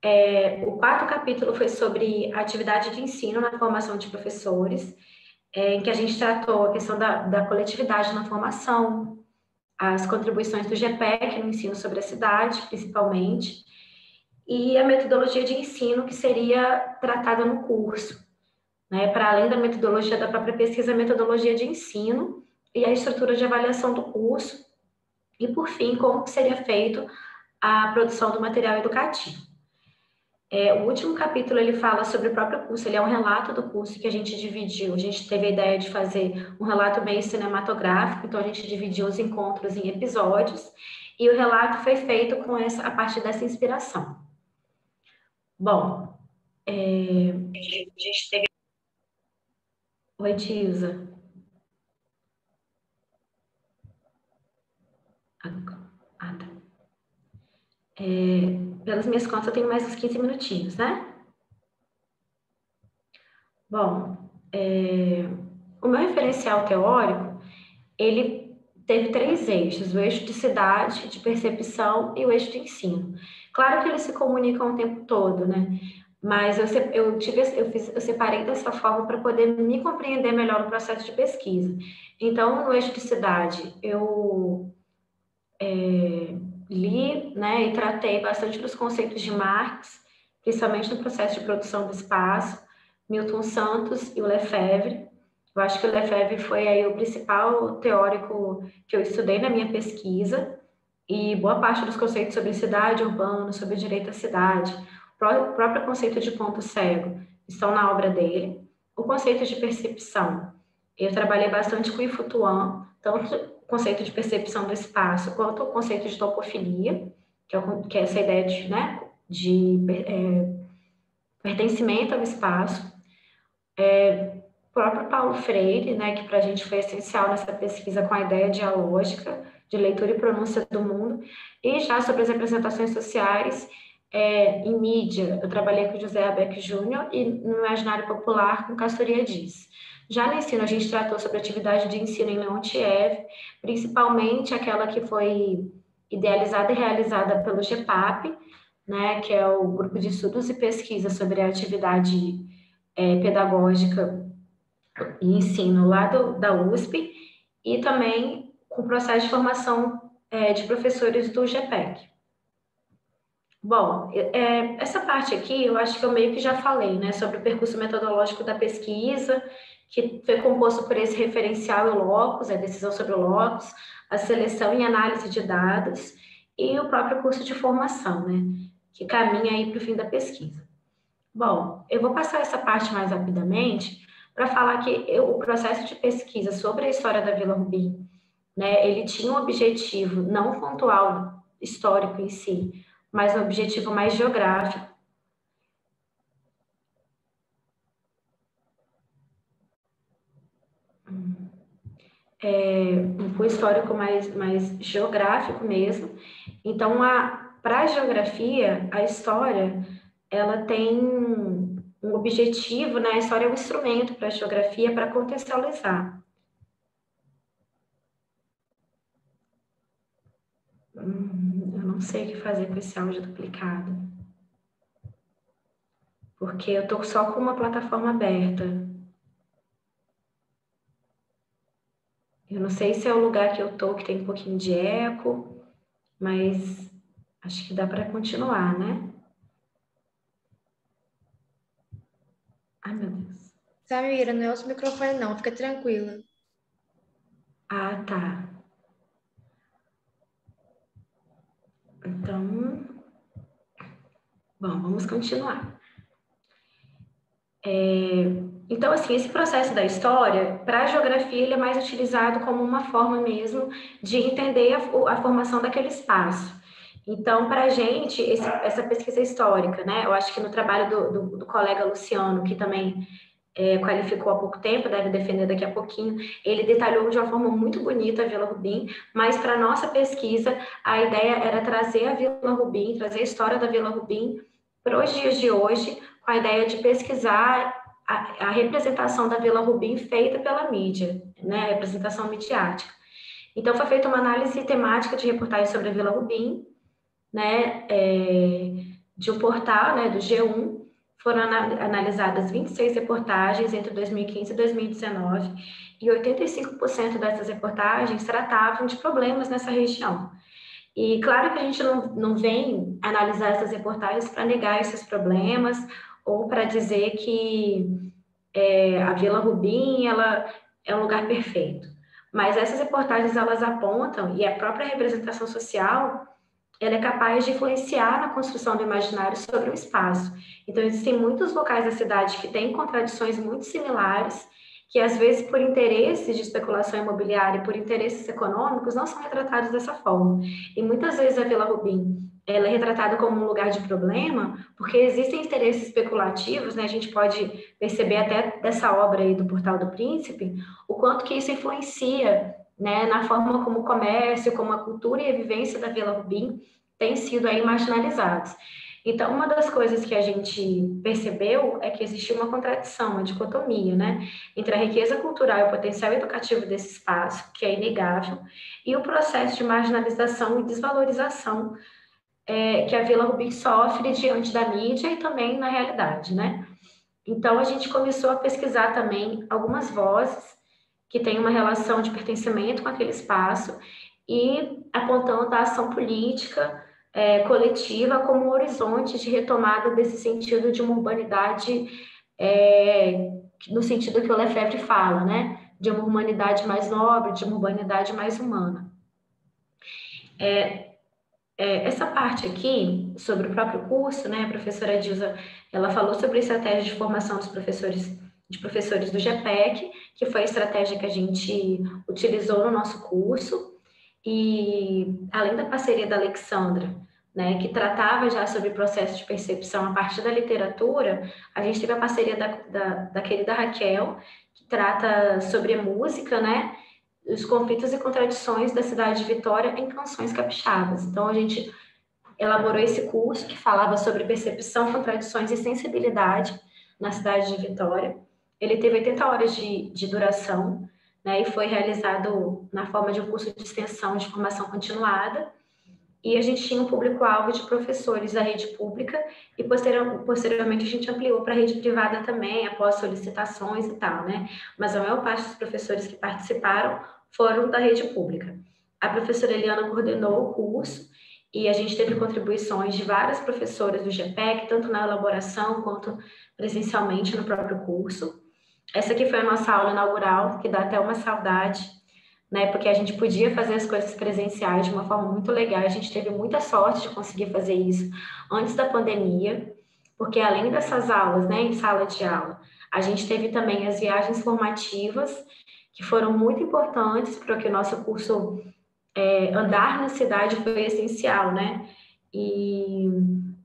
É, o quarto capítulo foi sobre a atividade de ensino na formação de professores, é, em que a gente tratou a questão da, da coletividade na formação, as contribuições do GPEC no ensino sobre a cidade, principalmente, e a metodologia de ensino que seria tratada no curso. Né? Para além da metodologia da própria pesquisa, a metodologia de ensino e a estrutura de avaliação do curso, e, por fim, como seria feito a produção do material educativo. É, o último capítulo ele fala sobre o próprio curso, ele é um relato do curso que a gente dividiu. A gente teve a ideia de fazer um relato meio cinematográfico, então a gente dividiu os encontros em episódios, e o relato foi feito com essa, a partir dessa inspiração. Bom, é, a gente teve. Oi, Tilza. Tá. É, pelas minhas contas, eu tenho mais uns 15 minutinhos, né? Bom, é, o meu referencial teórico, ele teve três eixos, o eixo de cidade, de percepção e o eixo de ensino. Claro que eles se comunicam o tempo todo, né? Mas eu, eu, tive, eu, fiz, eu separei dessa forma para poder me compreender melhor no processo de pesquisa. Então, no eixo de cidade, eu é, li né, e tratei bastante dos conceitos de Marx, principalmente no processo de produção do espaço, Milton Santos e o Lefebvre. Eu acho que o Lefebvre foi aí o principal teórico que eu estudei na minha pesquisa, e boa parte dos conceitos sobre cidade urbana, sobre direito à cidade, o próprio conceito de ponto cego, estão na obra dele. O conceito de percepção, eu trabalhei bastante com o Ifutuan, tanto conceito de percepção do espaço, quanto o conceito de topofilia, que é, que é essa ideia de, né, de é, pertencimento ao espaço. É, o próprio Paulo Freire, né, que para a gente foi essencial nessa pesquisa com a ideia dialógica, de leitura e pronúncia do mundo, e já sobre as representações sociais é, em mídia, eu trabalhei com José Abeck Júnior e no imaginário popular com Castoria Dias. Já no ensino, a gente tratou sobre atividade de ensino em Leontiev, principalmente aquela que foi idealizada e realizada pelo GEPAP, né, que é o Grupo de Estudos e Pesquisa sobre a Atividade é, Pedagógica e Ensino lá do, da USP, e também com o processo de formação é, de professores do GPEC. Bom, é, essa parte aqui eu acho que eu meio que já falei, né, sobre o percurso metodológico da pesquisa, que foi composto por esse referencial e locus, a decisão sobre o locus, a seleção e análise de dados, e o próprio curso de formação, né, que caminha aí para o fim da pesquisa. Bom, eu vou passar essa parte mais rapidamente para falar que eu, o processo de pesquisa sobre a história da Vila Rubim né, ele tinha um objetivo não pontual histórico em si, mas um objetivo mais geográfico. É, um histórico mais, mais geográfico mesmo. Então, para a geografia, a história, ela tem um objetivo, né? A história é um instrumento para a geografia para contextualizar. Hum, eu não sei o que fazer com esse áudio duplicado. Porque eu estou só com uma plataforma aberta. Eu não sei se é o lugar que eu estou que tem um pouquinho de eco, mas acho que dá para continuar, né? Ai, meu Deus. Samira, não é o microfone não, fica tranquila. Ah, tá. Então, bom, vamos continuar. É, então, assim, esse processo da história, para a geografia, ele é mais utilizado como uma forma mesmo de entender a, a formação daquele espaço. Então, para a gente, esse, essa pesquisa histórica, né? Eu acho que no trabalho do, do, do colega Luciano, que também é, qualificou há pouco tempo, deve defender daqui a pouquinho. Ele detalhou de uma forma muito bonita a Vila Rubim, mas para nossa pesquisa, a ideia era trazer a Vila Rubim, trazer a história da Vila Rubim para os dias de hoje, com a ideia de pesquisar a, a representação da Vila Rubim feita pela mídia, né, a representação midiática. Então, foi feita uma análise temática de reportagem sobre a Vila Rubim, né, é, de um portal, né, do G1, foram analisadas 26 reportagens entre 2015 e 2019, e 85% dessas reportagens tratavam de problemas nessa região. E claro que a gente não, não vem analisar essas reportagens para negar esses problemas ou para dizer que é, a Vila Rubim ela é um lugar perfeito. Mas essas reportagens elas apontam e a própria representação social ela é capaz de influenciar na construção do imaginário sobre o espaço. Então, existem muitos locais da cidade que têm contradições muito similares, que às vezes, por interesses de especulação imobiliária e por interesses econômicos, não são retratados dessa forma. E muitas vezes a Vila Rubim ela é retratada como um lugar de problema, porque existem interesses especulativos, né? A gente pode perceber até dessa obra aí do Portal do Príncipe, o quanto que isso influencia né, na forma como o comércio, como a cultura e a vivência da Vila Rubim têm sido aí marginalizados. Então, uma das coisas que a gente percebeu é que existia uma contradição, uma dicotomia, né, entre a riqueza cultural e o potencial educativo desse espaço, que é inegável, e o processo de marginalização e desvalorização é, que a Vila Rubim sofre diante da mídia e também na realidade, né. Então, a gente começou a pesquisar também algumas vozes que tem uma relação de pertencimento com aquele espaço e apontando a ação política é, coletiva como um horizonte de retomada desse sentido de uma urbanidade é, no sentido que o Lefebvre fala, né? De uma humanidade mais nobre, de uma urbanidade mais humana. É, é, essa parte aqui, sobre o próprio curso, né? A professora Dilsa, ela falou sobre a estratégia de formação dos professores de professores do GPEC, que foi a estratégia que a gente utilizou no nosso curso, e além da parceria da Alexandra, né, que tratava já sobre processo de percepção a partir da literatura, a gente teve a parceria da, da, da querida Raquel, que trata sobre música, né, os conflitos e contradições da cidade de Vitória em canções capixabas. Então, a gente elaborou esse curso que falava sobre percepção, contradições e sensibilidade na cidade de Vitória. Ele teve 80 horas de, de duração, né, e foi realizado na forma de um curso de extensão de formação continuada. E a gente tinha um público-alvo de professores da rede pública e posterior, posteriormente a gente ampliou para a rede privada também, após solicitações e tal, né? Mas a maior parte dos professores que participaram foram da rede pública. A professora Eliana coordenou o curso e a gente teve contribuições de várias professoras do GPEC, tanto na elaboração quanto presencialmente no próprio curso. Essa aqui foi a nossa aula inaugural, que dá até uma saudade, né? Porque a gente podia fazer as coisas presenciais de uma forma muito legal. A gente teve muita sorte de conseguir fazer isso antes da pandemia, porque além dessas aulas, né, em sala de aula, a gente teve também as viagens formativas, que foram muito importantes para que o nosso curso é, andar na cidade foi essencial, né? E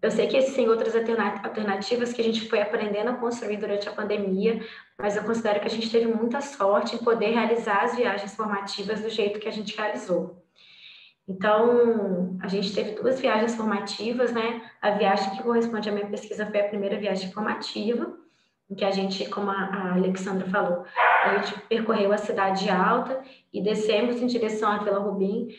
eu sei que existem outras alternativas que a gente foi aprendendo a construir durante a pandemia, mas eu considero que a gente teve muita sorte em poder realizar as viagens formativas do jeito que a gente realizou. Então, a gente teve duas viagens formativas, né? A viagem que corresponde à minha pesquisa foi a primeira viagem formativa, em que a gente, como a Alexandra falou, a gente percorreu a cidade alta e descemos em direção à Vila Rubim,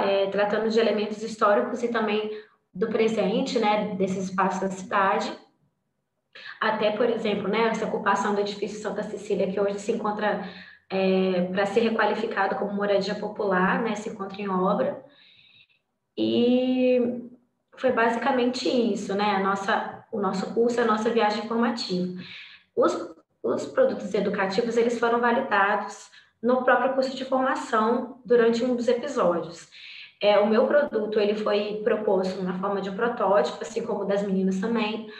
é, tratando de elementos históricos e também do presente, né, desse espaço da cidade, até, por exemplo, né, essa ocupação do edifício Santa Cecília, que hoje se encontra é, para ser requalificado como moradia popular, né, se encontra em obra, e foi basicamente isso, né, a nossa, o nosso curso, a nossa viagem formativa. Os, os produtos educativos, eles foram validados no próprio curso de formação durante um dos episódios. É, o meu produto ele foi proposto na forma de um protótipo, assim como o das meninas também.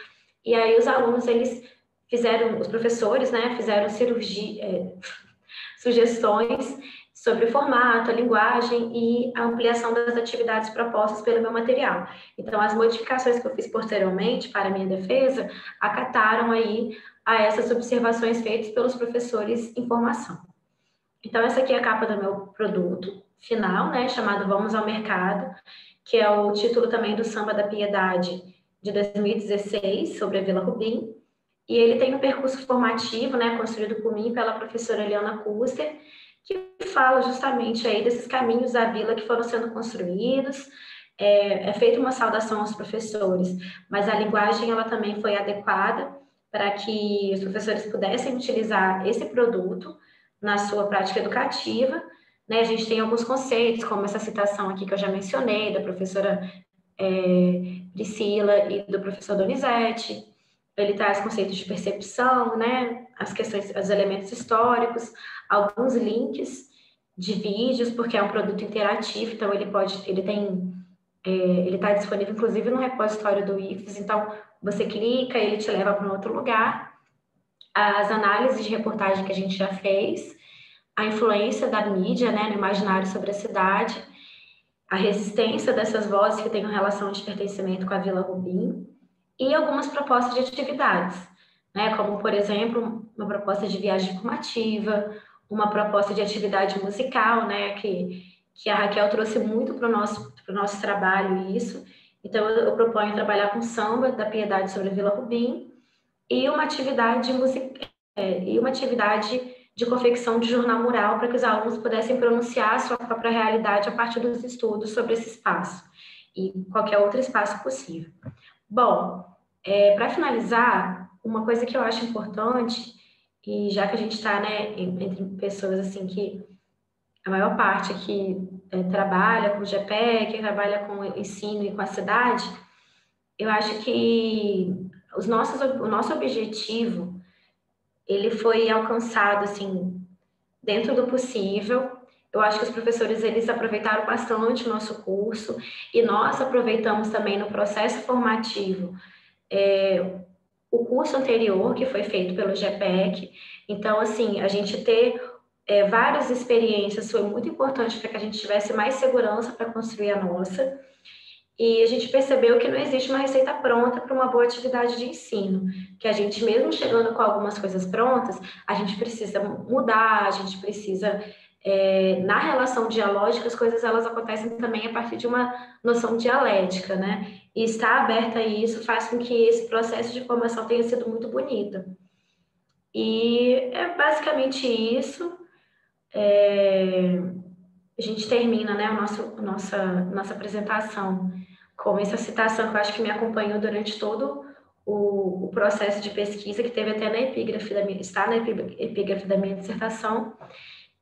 E aí os alunos eles fizeram, os professores, né, fizeram cirurgia, é, sugestões sobre o formato, a linguagem e a ampliação das atividades propostas pelo meu material. Então, as modificações que eu fiz posteriormente para minha defesa acataram aí a essas observações feitas pelos professores em formação. Então, essa aqui é a capa do meu produto final, né, chamado Vamos ao Mercado, que é o título também do Samba da Piedade de 2016, sobre a Vila Rubim. E ele tem um percurso formativo, né, construído por mim pela professora Eliana Custer, que fala justamente aí desses caminhos da vila que foram sendo construídos. É, é feita uma saudação aos professores, mas a linguagem ela também foi adequada para que os professores pudessem utilizar esse produto na sua prática educativa. Né? A gente tem alguns conceitos, como essa citação aqui que eu já mencionei, da professora é, Priscila e do professor Donizete. Ele traz conceitos de percepção, né? as questões, os elementos históricos, alguns links de vídeos, porque é um produto interativo, então ele pode, ele tem, é, ele está disponível inclusive no repositório do IFES, então você clica, ele te leva para um outro lugar. As análises de reportagem que a gente já fez, a influência da mídia né, no imaginário sobre a cidade, a resistência dessas vozes que têm relação de pertencimento com a Vila Rubim e algumas propostas de atividades, né, como, por exemplo, uma proposta de viagem informativa, uma proposta de atividade musical, né, que, que a Raquel trouxe muito para o nosso, nosso trabalho isso, então, eu proponho trabalhar com samba da Piedade sobre a Vila Rubim e uma atividade music... É, e uma atividade de confecção de jornal mural para que os alunos pudessem pronunciar a sua própria realidade a partir dos estudos sobre esse espaço e qualquer outro espaço possível. Bom, é, para finalizar, uma coisa que eu acho importante, e já que a gente está né, entre pessoas assim que a maior parte aqui é, trabalha com o GPEC, trabalha com o ensino e com a cidade, eu acho que os nossos, o nosso objetivo ele foi alcançado assim dentro do possível. Eu acho que os professores eles aproveitaram bastante o nosso curso e nós aproveitamos também no processo formativo é, o curso anterior que foi feito pelo GPEC. Então, assim, a gente ter é, várias experiências foi muito importante para que a gente tivesse mais segurança para construir a nossa. E a gente percebeu que não existe uma receita pronta para uma boa atividade de ensino, que a gente, mesmo chegando com algumas coisas prontas, a gente precisa mudar, a gente precisa. É, na relação dialógica, as coisas elas acontecem também a partir de uma noção dialética, né? E estar aberta a isso faz com que esse processo de formação tenha sido muito bonito. E é basicamente isso. É, a gente termina né, a nossa, nossa, nossa apresentação com essa citação que eu acho que me acompanhou durante todo o, o processo de pesquisa, que teve até na epígrafe da minha, está na epígrafe da minha dissertação,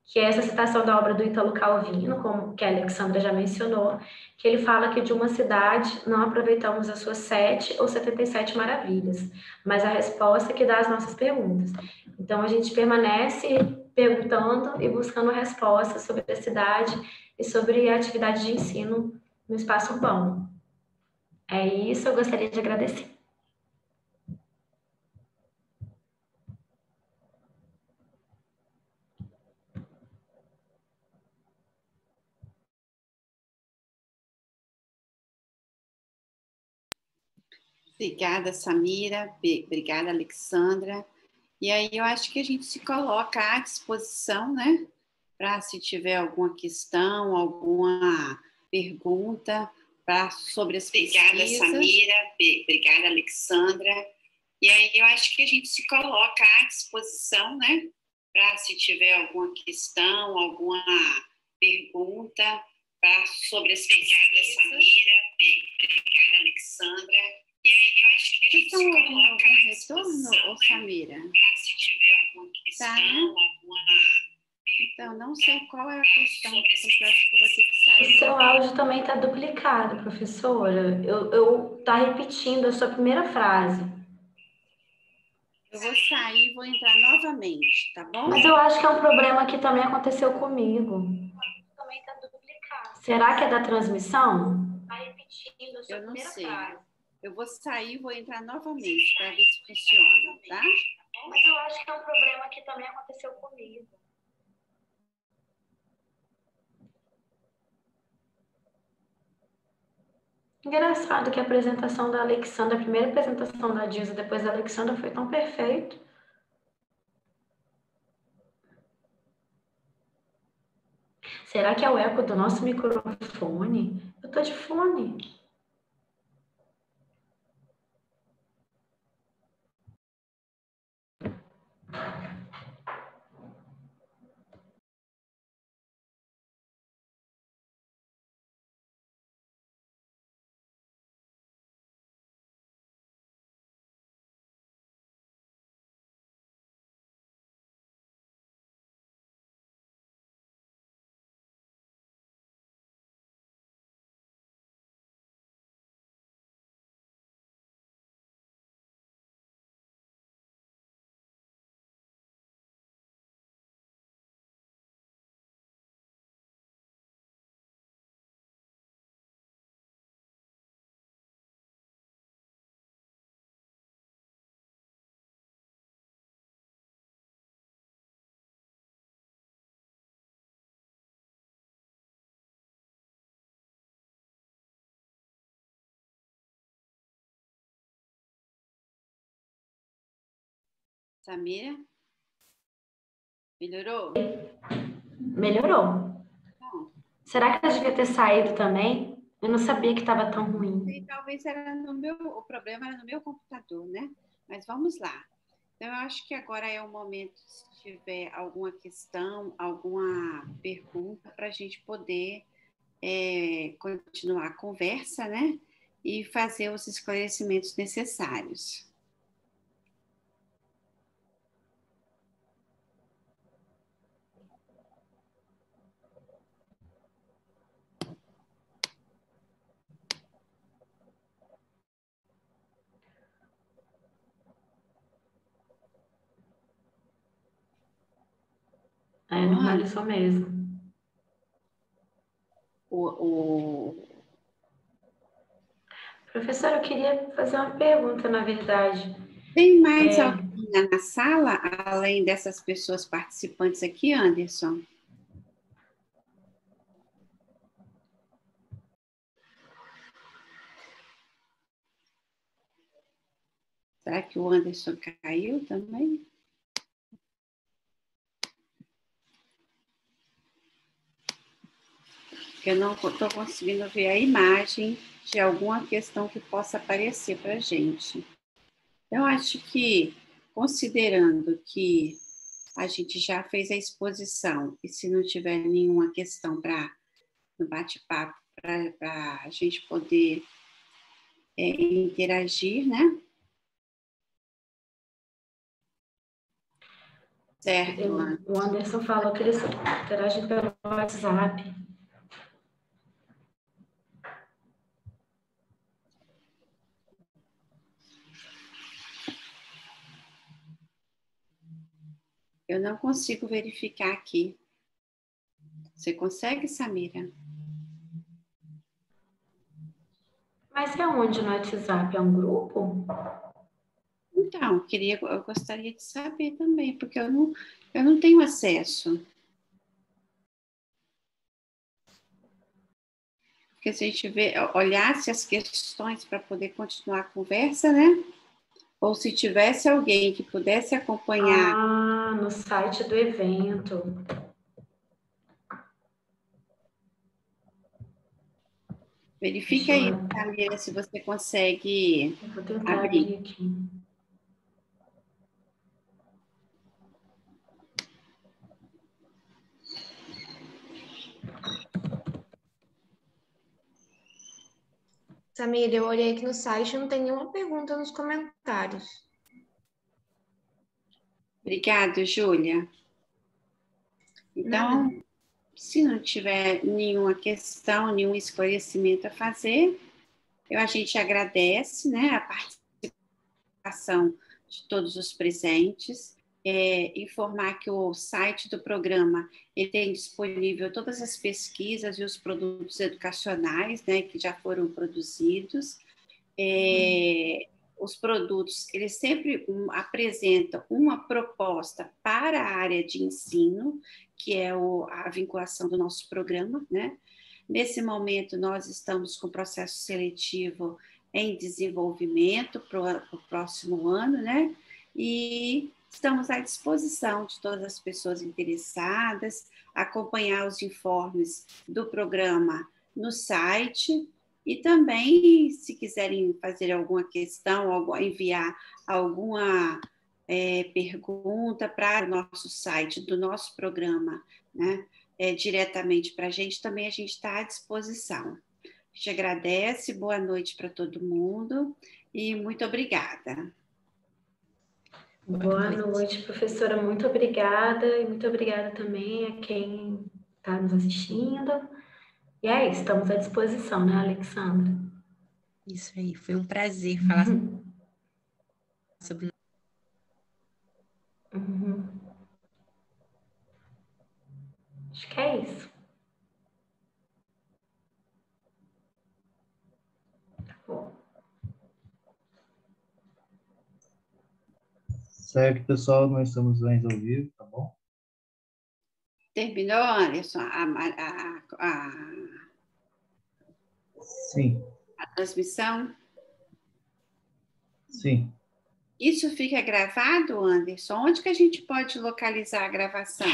que é essa citação da obra do Italo Calvino, como que a Alexandra já mencionou, que ele fala que de uma cidade não aproveitamos as suas sete ou setenta e sete maravilhas, mas a resposta que dá às nossas perguntas. Então, a gente permanece perguntando e buscando respostas sobre a cidade e sobre a atividade de ensino no espaço urbano. É isso, eu gostaria de agradecer. Obrigada, Samira. Obrigada, Alexandra. E aí eu acho que a gente se coloca à disposição, né? Para se tiver alguma questão, alguma pergunta pra, sobre as Obrigada, pesquisas. Samira. Obrigada, Alexandra. E aí eu acho que a gente se coloca à disposição, né? Para se tiver alguma questão, alguma pergunta pra, sobre as pesquisas. Obrigada, Samira. Obrigada, Alexandra. E aí eu acho que a gente estão ouvindo algum retorno, ou Samira? Se tiver alguma questão, tá. alguma. Então, não sei qual é a questão, porque eu acho que eu vou ter que sair. O seu áudio também está duplicado, professora. Eu, eu tá repetindo a sua primeira frase. Eu vou sair e vou entrar novamente, tá bom? Mas eu acho que é um problema que também aconteceu comigo. Também está duplicado. Será que é da transmissão? Está repetindo a sua eu primeira sei. frase. Eu vou sair e vou entrar novamente para ver se funciona, tá? Mas eu acho que é um problema que também aconteceu comigo. Engraçado que a apresentação da Alexandra, a primeira apresentação da Dilsa depois da Alexandra foi tão perfeito. Será que é o eco do nosso microfone? Eu tô de fone. Samira? Melhorou? Melhorou. Será que eu devia ter saído também? Eu não sabia que estava tão ruim. talvez era no meu, o problema era no meu computador, né? Mas vamos lá. Então, eu acho que agora é o momento, se tiver alguma questão, alguma pergunta, para a gente poder é, continuar a conversa, né? E fazer os esclarecimentos necessários. É, normalizou mesmo. O, o... Professora, eu queria fazer uma pergunta, na verdade. Tem mais é... alguém na sala, além dessas pessoas participantes aqui, Anderson? Será que o Anderson caiu também? Eu não estou conseguindo ver a imagem de alguma questão que possa aparecer para a gente. Eu acho que, considerando que a gente já fez a exposição, e se não tiver nenhuma questão para no bate-papo, para a gente poder é, interagir, né? Certo. o Anderson falou que eles interagem pelo WhatsApp. Eu não consigo verificar aqui. Você consegue, Samira? Mas é onde no WhatsApp? É um grupo? Então, eu, queria, eu gostaria de saber também, porque eu não, eu não tenho acesso. Porque se a gente vê, olhasse as questões para poder continuar a conversa, né? Ou se tivesse alguém que pudesse acompanhar. Ah, no site do evento. Verifica aí, Camila, se você consegue. Eu vou tentar abrir aqui. Samir, eu olhei aqui no site e não tem nenhuma pergunta nos comentários. Obrigada, Júlia. Então, se não tiver nenhuma questão, nenhum esclarecimento a fazer, eu, a gente agradece né, a participação de todos os presentes é, informar que o site do programa ele tem disponível todas as pesquisas e os produtos educacionais né, que já foram produzidos. É, os produtos, eles sempre um, apresentam uma proposta para a área de ensino, que é o, a vinculação do nosso programa, né? Nesse momento, nós estamos com o processo seletivo em desenvolvimento para o próximo ano, né? E estamos à disposição de todas as pessoas interessadas, acompanhar os informes do programa no site e também, se quiserem fazer alguma questão, enviar alguma é, pergunta para o nosso site, do nosso programa, né? É, diretamente para a gente, também a gente está à disposição. A gente agradece, boa noite para todo mundo e muito obrigada. Boa noite, professora. Muito obrigada e muito obrigada também a quem está nos assistindo. E é isso, estamos à disposição, né, Alexandra? Isso aí, foi um prazer falar sobre. Uhum. Acho que é isso. Tá bom. Certo, pessoal, nós estamos mais ao vivo, tá bom? Terminou, Anderson, a, a, a, Sim, a transmissão? sim. Isso fica gravado, Anderson? Onde que a gente pode localizar a gravação?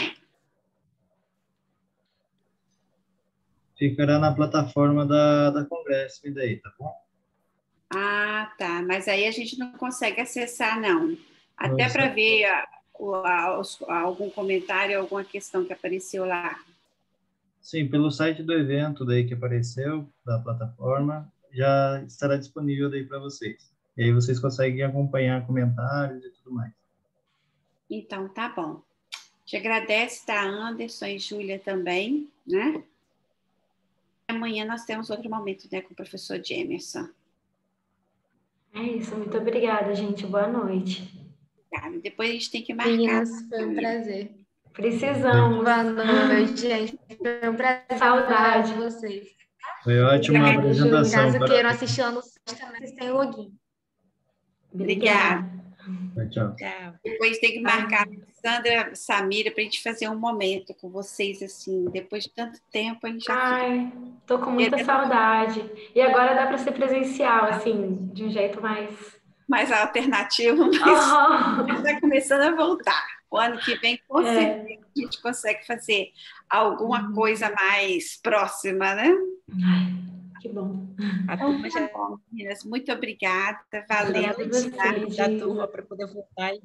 Ficará na plataforma da, da Congresso, e daí, tá bom? Ah, tá. Mas aí a gente não consegue acessar, não. Até para ver a- a- algum comentário, alguma questão que apareceu lá. Sim, pelo site do evento daí que apareceu, da plataforma, já estará disponível daí para vocês. E aí vocês conseguem acompanhar comentários e tudo mais. Então, tá bom. Te agradece, tá, Anderson e Júlia também, né? Amanhã nós temos outro momento, né, com o professor Jamerson. É isso, muito obrigada, gente. Boa noite. Tá? Depois a gente tem que marcar. Meninas, foi um prazer. Precisamos. Boa noite, gente. Foi um prazer Saudade. de vocês. Foi ótima Obrigada, apresentação. Caso parabéns. queiram assistir lá no site também, vocês têm login. Obrigada. Tchau, tchau. Depois tem que marcar a Sandra Samira para a gente fazer um momento com vocês, assim. Depois de tanto tempo, a gente Ai, tô com muita saudade. E agora dá para ser presencial, assim, de um jeito mais. Mais alternativo, mas Aham. está começando a voltar. O ano que vem, com É. certeza, a gente consegue fazer alguma Uhum. coisa mais próxima, né? Ai, que bom. A turma já Tá bom, meninas, muito obrigada. Valeu. Obrigada a turma para poder voltar e